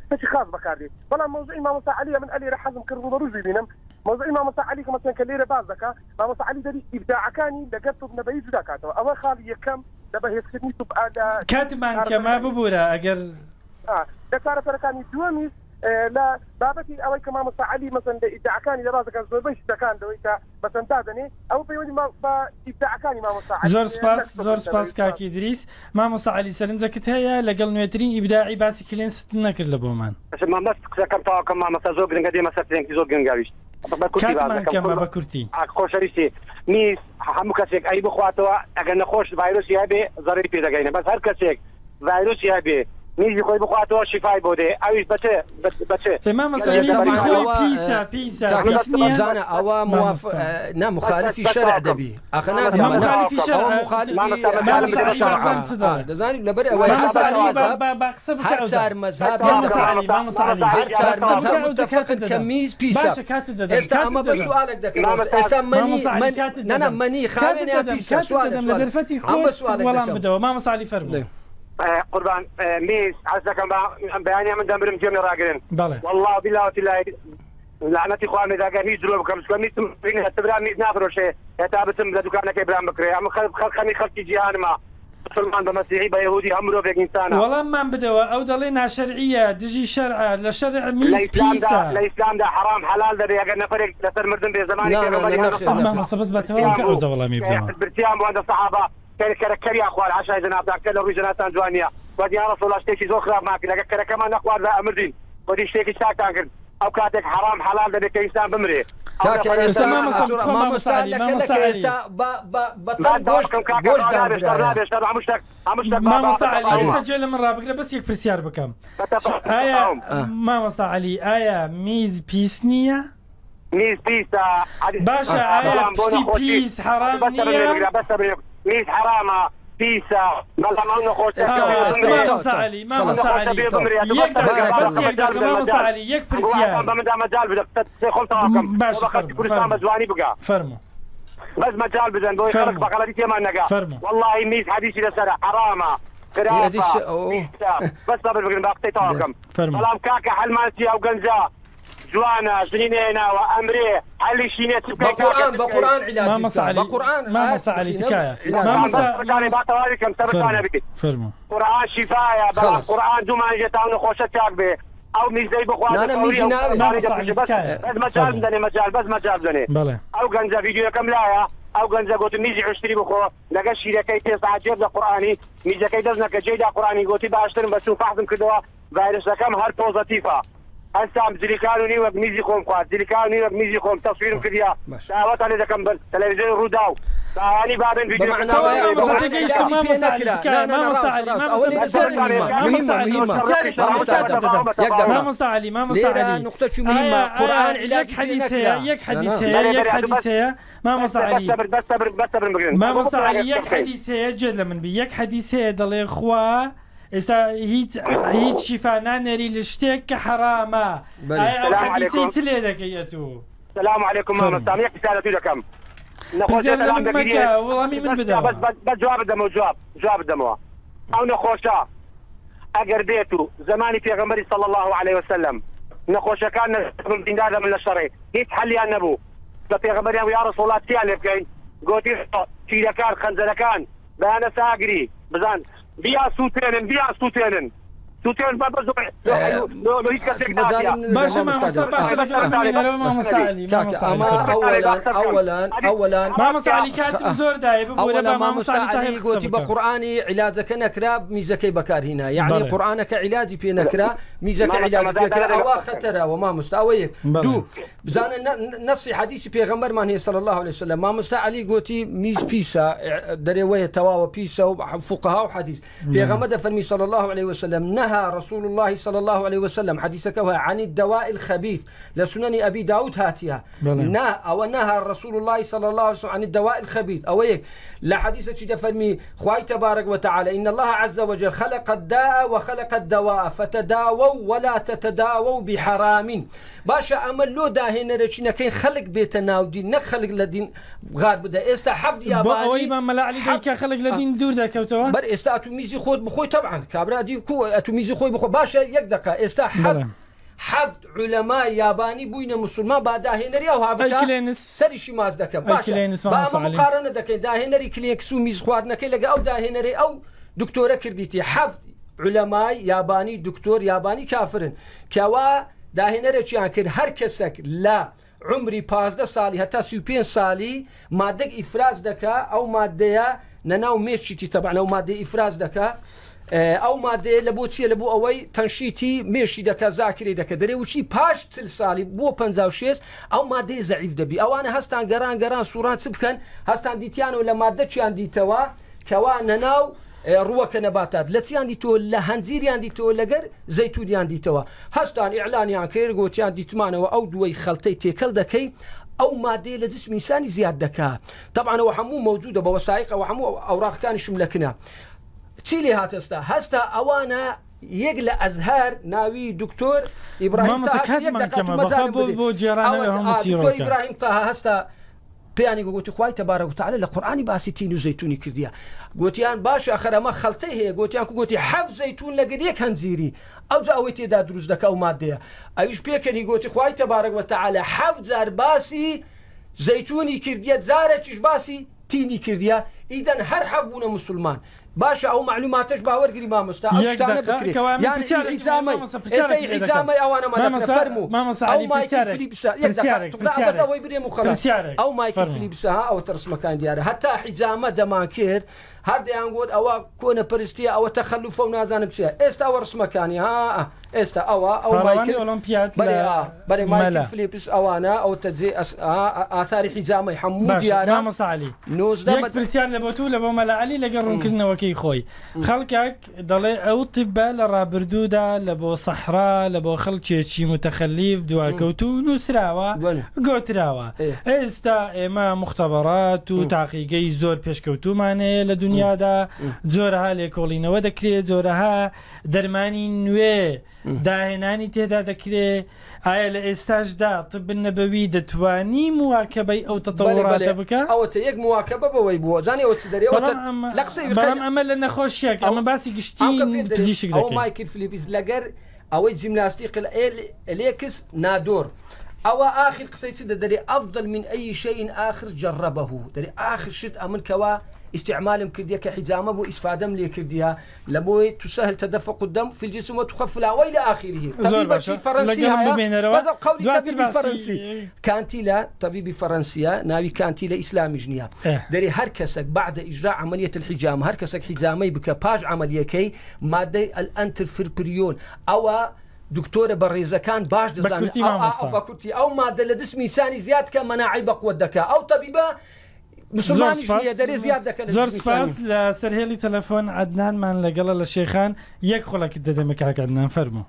شتێکی خاص بەکاردێ بەڵام موضوعی مامۆسا علیە من حەزم کرد و ڕوزی بینم موضوعی مامۆسا علی مەسەن کە لێرە باز دەکا مامۆسا علی دەری ئیبداعەکانی لەگەر توب نەبەی جودا کاتەوە ئەوە خاڵی یەکەم لە بەهێزکردنی توب ئادا کاتمان کەما ببوورە ئەگەر دەکارە سەرەکانی دووەمیز لە بابەتی ئەوەی کە مامۆستا علی مەسەن لە ئیدعەکانی لە بازەکە زۆربەی شتەکان دەوەی کە بەسەندا دەنێ ئەو پەیوەندی بە ئیبداعەکانی مامۆستا علی زۆر سپاس زۆر سپاس کاکی دریس مامۆسا علی سەرنجەکەت هەیە لەگەڵ نوێترین ئیبداعی باسی کلێن ست نەکرد لە بۆمان من بەس قسەکەم تاواکەم مامەسا زۆر گرنگە دێمە سەر ترێنکی زۆر گرنگاویشت کاتمان کەمە بە کورتی خۆشەویستی میز هەموو کەسێک ئەی بخواتەوە ئەگەر نەخۆش ڤایرۆسی هەبێ زەڕی پێدەگەینە بەس هەر کەسێک ڤایرۆسی هەبێ میزی خۆی بخواتەوە شیفای بۆ دێ ئەویش بچێ بچێ ئێمە مەسەڵی خۆی پیسە پیسە پیس نییە زانە ئەوە نا مخالفی شەرع دەبی دەزانانی لەبەر ئەوەی هەر چار مەذهب هەر چار مەذهب متفقن کە میز پیسە ئێستا ئەمە بە سوالێک دەکەم ئێستا منی نەنا منی خاوێنیان پیسە سوالێک دەرفەتی خۆ وەڵام بدەوە مامەسالی فەرمو قربان ميز عزكم بياني من دمرم جمي راقرين بله والله بالله ذا قال ميز دروب كم سكون ميز فين هتبرا ميز نافر وشي يتابتم لدكانك إبراهيم بكري ام خلق خلق خمي خلق جيهان ما مسلمان بمسيحي بيهودي امرو في انسان وەڵاممان بدەوە ئەو دەڵێ ناشەرعیە دژی شەرع لە شەرع میز پیسە الاسلام ده حرام حلال ده اگر نفرك لسر مردن مەسەبس بەتەوە کە ئەو وەڵامی بدەوە برتيام وعند الصحابه كركري جناب ذاك لو رجالات جوانيه ودي يا رسول الله اشتكي زو خراب معك لك كمان اخوان ذا امردين ودي اشتكي شاك تاكل أو كاتك حرام حلال ده كيسان بمري. کاکە ئێستا مامۆستا لەکە ئێستا بەتەڵ گۆشت گۆشت مامۆستا علی سەجێ لە من ڕابگرە بەس یەک پرسیار بکەم ئایا مامۆستا علی ئایا میز پیس نییە؟ میز پیسە باشە ئایا پشتی پیس حرام نییە؟ ميز حرامة بيسا والله ما نخوش ما مساعلي ما مساعلي يك دقيقة بس دقيقة ما مساعلي يك برسيان من دا مجال بدك تدخل طاقم. باش فرمو بس مجال بدن بوي خلق بقى دي ما نقا والله ميز حديثي لسنة حرامة بس صبر باقي طاقم. فرمو سلام كاكا حلمانتي أو قنزا جوانا جنينينا وأمري. علي شينيت بقرآن بقرآن علاج ما مساعلي بقرآن ما مساعلي تكاية ما مساعلي فرمو. قرآن شفاية بلا قرآن دوما جتاون خوشتك به أو ميزي بخوان أنا ميزي نابي ما مساعلي تكاية بس مجال بدني مجال بس مجال بدني بله أو غنزا فيديو كم لايا أو غنزا قلت ميزي عشتري بخو. لقى شيركي تسعة جيب قرآني. ميزي كي دزنك جيدا قرآني قلت باشترم بس فحصم كدوا فيروس كم هر بوزيتيفا هەستام جلیکان و نیوەک میزی خۆم خوارد جلیکان و نیوەک میزی خۆم تەسویرم کردیا داوەتان لێ دەکەم بەر تەلەڤیزیۆن ڕوودا و داوانی بابن مامۆستاعلی مامۆستاعلی نقطة مهمة قرآن علاج حديث هي يك حديث هي يك حديث هي مامۆستاعلی مامۆستاعلی یەک حدیث هەیە جێ لە من بی یەک حدیث هەیە دەڵێ خوا ئێستا هیچ هیچ شیفانانەری لە شتێک کە حرامە چ لێ دەکەیت و سلام عليكم ماما سامي رسالة لكم وڵامی من بدە بە جواب دەمە جواب جواب دەمەوە ئەو نەخۆشە ئەگەر بێت و زمانی پێغمبەری صلى الله عليه وسلم نەخۆشەکان دیندار من لە شەڕێ هیچ حلیان نەبوو بە پێغمبەریان یا رسوڵات چیان لێ بکەین گوتی تیرەکان خەنجەرەکان بەیانە ساگری بزان Via suteren, via suteren بیا سووتێنن بیا سووتێنن سووتێن بە باشە مامۆستا باشە ئەوەلان مامۆساعلی کاتم زۆر دایە ببوورە مامۆساعلی گوتی بە قورآانی عیلاجەکە نەکرا میزەکەی بەکارهینا یعنی قورآانەکە عیلاجی پێ نەکرا میزەکە عیلاج پێکرا ئەوە خەتەرەوە مامۆستاوەیەک دوو بزانە نەسی حدیثی پێغەمبەرمان هەیە صلی الله عليه وسلم مامۆستا علی گوتی میز پیسە دەرێوەیە تەواوە پیسە و فقها و حدیث پێغەمە دەفەرمی صلی الله عليه وسلم نه نهى رسول الله صلى الله عليه وسلم. حديثك عن الدواء الخبيث. لسنن أبي داود هاتيها. نا أو نهى رسول الله صلى الله عليه وسلم عن الدواء الخبيث. أو هيك لا حديث شي فرمي خواي تبارك وتعالى إن الله عز وجل خلق الداء وخلق الدواء فتداووا ولا تتداووا بحرام. باشا أمل لو داهن رشينا كين خلق بيت ناودي نخلق لدين غار بدا إستا حفظ يا ئەوەی باني. مامەلا علی دیکە خەڵک لە دین دوور دەکەوتەوە بەر ئێستا ئەتومیزی خۆت بخۆی طبعا. کابرادی کو ئەتومیزی خۆی بخۆ. باشە یەک دقه ئێستا حەفت بەڵێ. حەفت علەما یابانی بووینە مسلمان با داهێنەری ئەو هابکە. ئەیکلێنس. سەریشی ماز دەکەم. باشە. ئەیکلێنس با مامۆستا ئەمە عەلی. مقارنە دەکەین. داهێنەری کلێکس و میز خواردنەکەی لەگە ئەو داهێنەری ئەو دکتۆرە کردیتی حەفت علەمای یابانی دکتۆر یابانی کافرن. کەوا داهێنەرێکیان کرد؟ هەر کەسێک لە عمری پازدە ساڵی هەتا سی پێ ساڵی مادەک ئیفراز دەکا ئەو مادەیە نەناو مێشتی تەبان ئەو مادەی ئیفراز دەکا. ئەو مادەیە لە بۆ چیە؟ لە بۆ ئەوەی تەنشیتی مێشی دەکە زاکری دەکە. دەرێ وچی پاش چل ساڵی بۆ 56 ئەو مادەی زەعیف دەبی. ئەوانە هەستان گەران گەران سووران چ بکەن؟ هەستان دیتیان و لە مادە چیان دیتەوە؟ کەوا نەناو ڕووەکە نەباتات. لە چیان دیتۆ لە هەنجیریان دیتەوە لەگەر زەیتونیان دیتەوە. هەستان ئیعلانیان کرد گوتیان دیتمانەوە ئەو دوای خەڵتەی تێکەل دەکەی. ئەو مادەی لە جسم ئینسانی زیاد دەکا. طبعاەوە هەموو مەوجودە بە وەسایقەوە هەموو ئەوراقەکانیشم لەکنە چی لێ هاتەستا هەستا ئەوانە یەک لە ئەزهار ناوی دکتۆر ئیبراهیم مامەسە تاها یەک کاتمان دقە کەمە، تو مەجالم بەخوا بۆ- بدەیت. بۆ جێرانەوە ئەوە- هەموو آ، چیرۆکە. دکتۆر ئیبراهیم تاها هەستا پێیانی گوتی خخوای تەبارە وتعالە لە قورآنی باسی تین و زەتونی کردیە. گوتیان باش ئەخەرەمە خەڵتەی هەیە. گوتیان کو گوتی حەف زەتون لەگەر یەک هەنجیری. ئەو جاوەی تێدا دروست دەکە و مادەیە. ئەویش پێکەنی گوتی خخوای تەبارەک وتعالە حەف جار باسی زەتونی کردیە جارە چش باسی تینی کردیە. ئیدەن هەر حەف بوونە مسلمان. باشە ئەو معلوماتش باوەرگری مامۆستا. ئەو یەک شتانە دقە، بکرێت ئەوانە ئەو مایکل فەرموو. فلیپسا. ئەو ترسمەکان دیارە. هەتا حیجامە دەمان کرد هەردەیان گوت ئەوە کۆنە پرستیە ئەوە تەخەلوفە و نازانم چیە. ئێستا وە ڕسمەکانی ها ئێستا ئەوە ئەو پاڵەوانی مایکل ئۆلۆمپیاد بەێ لە بەێ مایکل مەلە. فلیپس ئەوانە ئەو تەجێ ئاثاری حیجامەی هەموو باش دیارە. مامۆستا علی نۆزدە یەک پرسیار لە بۆ تو لە بۆ مەلاعلی لەگەڵ ڕوونکردنەوەکەی خۆی. خەڵکێک دەڵێ ئەو تبە لە ڕابردوودا لە بۆ سەحرا لە بۆ خەڵکێکی متەخەلیف دواکەوت و نووسراوە بەڵێ. گۆتراوە. ئێ. ئێستا ئێمە مختبەڕات و تاقیگەی زۆر پێشکەوتومانەیە لە دنیادا جۆرەها لێکۆڵینەوە دەکرێت جۆرەها دەرمانی نوێ داهێنانی تێدا دەکرێت ئایا لە ئێستاشدا طب نەبەوی دەتوانی مواکەبەی ئەو تەتەوڕاتە بکە؟ ئەوە یەک مواکەبە بەوەی بووە. زانانی ئەوە چ دەرێەوە بەڵام ئەمە- لە قسەی بەڵام ئەمە لە نەخۆشیەک ئەمە باسی گشتی پزیشک ئەو دەکەین. مایکل فلیپیز لەگەر ئەوەی جیمناستیق ئەلێکس نادۆر. ئەوە آخر قسەی چ دەدەێ ئەفضل من ئەی شەین آخر جەڕەبەه دەرێ آخر شت ئەمن کەوا استعمالم كرديا كحجامة بو استفادم لي كرديا لبوي تسهل تدفق الدم في الجسم وتخف الهواء إلى آخره. طبيب باشا. شي فرنسي هيا. بس قولي طبيب فرنسي. كانتيلا طبيب فرنسيا ناوي كانتيلا إسلامي جنيا. إيه. داري هر كسك بعد إجراء عملية الحجامه هر كسك حجامي بك باج عملية كي مادة الانترفيربريون أو دكتورة بريزكان باش دزان بكرتي أو ما أو مصاب. بكرتي. أو مادة لجسم انساني زياد كمناعي بقوة مسلماني جنيا داري زياد ذكاء زۆر سپاس. لە سەرهێڵی تەلەفۆن عدنانمان لەگەڵە لە شێخان. یەک خۆڵک دەدەمە کاکەدنان فەرمو.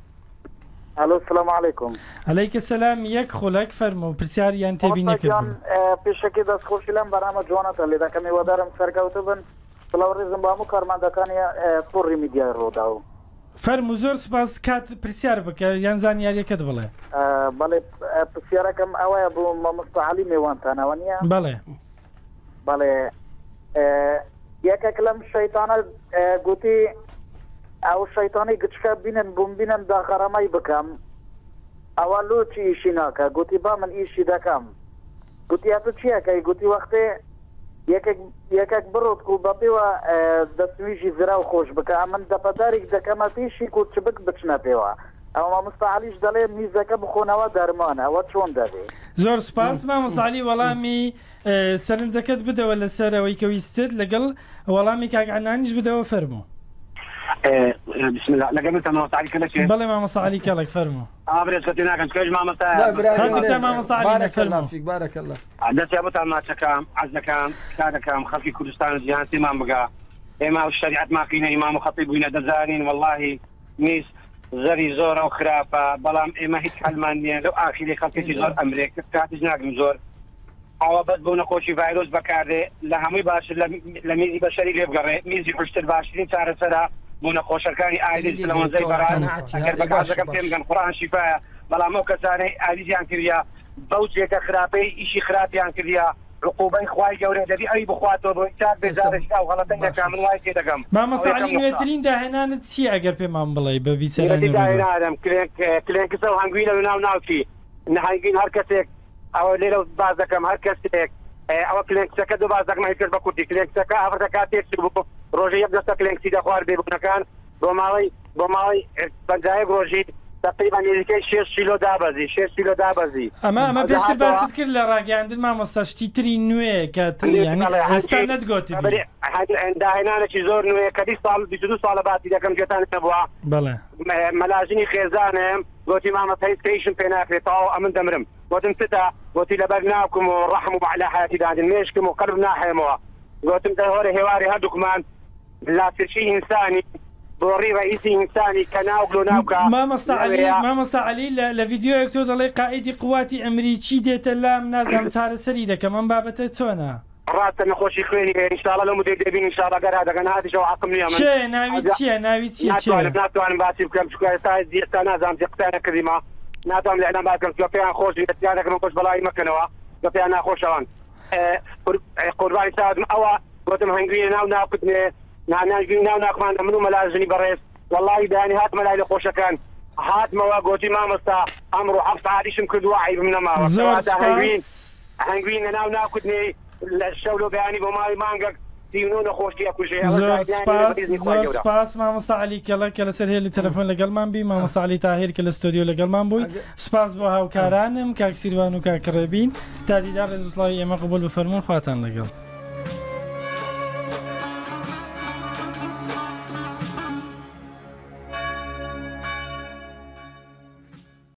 ألو السلام عليكم ئەلیکە سەسلام یەک خۆلک فەرمو و پرسیاریان تێبی نەکردن پێشکی دەستخۆشی لەم بەرامە جوانەتە لێ دەکەمی وەدارم سەرکەوتە بن سڵاوڕێزم بامو کارماندەکانی پڕی میدیای ڕۆدا و فەرمو زۆر سپاس کات پرسیار بکە یان زانیاریەکەت بڵێ. بەڵێ پرسیارەکەم ئەوەیە بوو مەمستعالی میێوانتانەوە نییە؟ بەڵێ بەڵێ یەکێک لەم شەیتانە گوتی ئەو شەیتانی گچکە بینن بووم بینن داخەرەمای بکەم. ئەوە لۆچی ئیشی ناکە گوتی با من ئیشی دەکەم. گوتی تو چیەکەی گوتی وەختێ یەکێک بڕۆت و بەپێوە دەستویژی زرا و خۆش بکە. من دەپەدارێک دەکەمە پێشی کو چ بک بچنە پێوە ئەوە مستعالیش دەڵێ میزەکە بخۆنەوە دەرمانە. ئەوە چۆن دەبێ؟ زۆر سپاس. مامۆسالی وەڵامی آه، سەرنجەکەت بدەوە لەسەرەوەی کەویستت لەگەڵ وەڵامی کاگعنانیش بدەوە فەرمو. شيء بەڵێ مامۆساعلی کەڵک فەرمو. ابرز ختنا كان كاج ما لا، مسا برادر، هذا برادر. تمام صالح بارك الله نفرمه. فيك بارك الله عدت زەری زۆر و خراپە بەڵام ئێمە هیچ حلمان نیە لەو ئاخیری خەڵکەی زۆر ئەمریک کاتیش ناگم زۆر. ئەوە بەس بوو نەخۆشی ڤایرۆس بەکاردێ لە هەمووی باش لە میزی بەشەری لێبگەڕێ میزی خوشتر باشترین چارەسەرا بوو نەخۆشەکانی ئایلی لەوەنزەی بەران. بەکەم پێمگەن قڕان شیفاە بەڵام ئەو کەسانەی ئالیزیان کردیا بەو جێگە خراپەی ئیشی خراپیان کردیا. عقوبەی خوای گەورە دەبی ئەی بخواتەوە بۆ چاک بێزارشتا و غەڵەتەنگەکە من وای تێ دەگەم. مامەساعلی نوێترین داهێنانت چی ئەگەر پێمان بڵێ؟ بە داهێنارم کلێنکسە و هەنگوینە لە ناو ناوکی. نهنگین هەر کەسێک ئەوە لێرە باز دەکەم هەر کەسێک ئەوە کلێنکسەکە دو باز دەکەم کرد بە کوردی کلێنکسەکە ئەفرەکە تێک بوو؟ ڕۆژە یەک دەستە کلێنکسی دەخوار بێبوونەکان بۆ ماڵی بۆ ماڵی بەنجایە ڕۆژی تقریبا نزیکەی 6 کیلو دابەزی 6 کیلو دابەزی ئەمە ئەمە پێشتر باست کرد لە ڕاگەاندن مامۆستاشتی تری نوێ کە هەستا نەتگوتی داهێنانێکی زۆر نوێ کەدی ساڵ 22 ساڵە باتی دەکەم جێتان نەبووە. بڵێ مەلاژنی خێزانم گوتی مامە پەیسکیشن پێ ناکرێتەوە ئەمن دەمرم. گوتم تتا گوتی لەبەر ناوکم و ڕحم و على حياتی دادن مێشکم و قەلب ناحێمەوە گوتم دەهۆرە هێواری هەردووکمان لاسرشی ئینسانی بۆڕی ڕئیسی ئینسانی کە ناوگلو ناوکە مامۆستا علی لە ڤیددیۆ تۆ دەڵێ قائیدی قوواتی ئەمریکی دێتە لام نازانم چارەسەری دەکەم ئەم بابەتە چۆنا ڕاستە نەخۆشی خوێنی ئینشاالله لە مدەی دەبین ئینشاالله دەگەن هاتیشەوە عقم نیە ناوی چییە ناوی چیە ناتوانم باسی بکەم چکتا دیێستا نازانم قسانە کردیما ناتوان لە ئەنام باکەم پێیان خۆش دەستیانەکەم خۆش بەڵی مەکەنەوە بە پێیان ناخۆشەوان قوربانی سادم ئەوە گوتم هەنگوی ناو ناکوتنێ ناناگوی ناو ناخمان من و مەلازنی بەڕێز والله دانی هات مەلای لە خۆشەکان هاتمەوە گۆتی مامەستا ئەمڕۆ هەفت عریشم کردووە عیب منەماوە هەنگوین هەنگوین ناو ناکوتنی لە شەو بەیانی بۆ ماوەی مانگەک سپاس مامۆستا علی کەڵە کە لەسەر هێلی تەلەفۆن لەگەڵمان بی مامۆساعلی تاهیر کە لە ستۆدیۆ لەگەڵمان بووی سپاس بۆ هاوکارانم کاکسیروان و کاکڕێبین تا دیدار ڕێزوسڵی ئێمە قبول بفەرمون خواتان لەگەڵ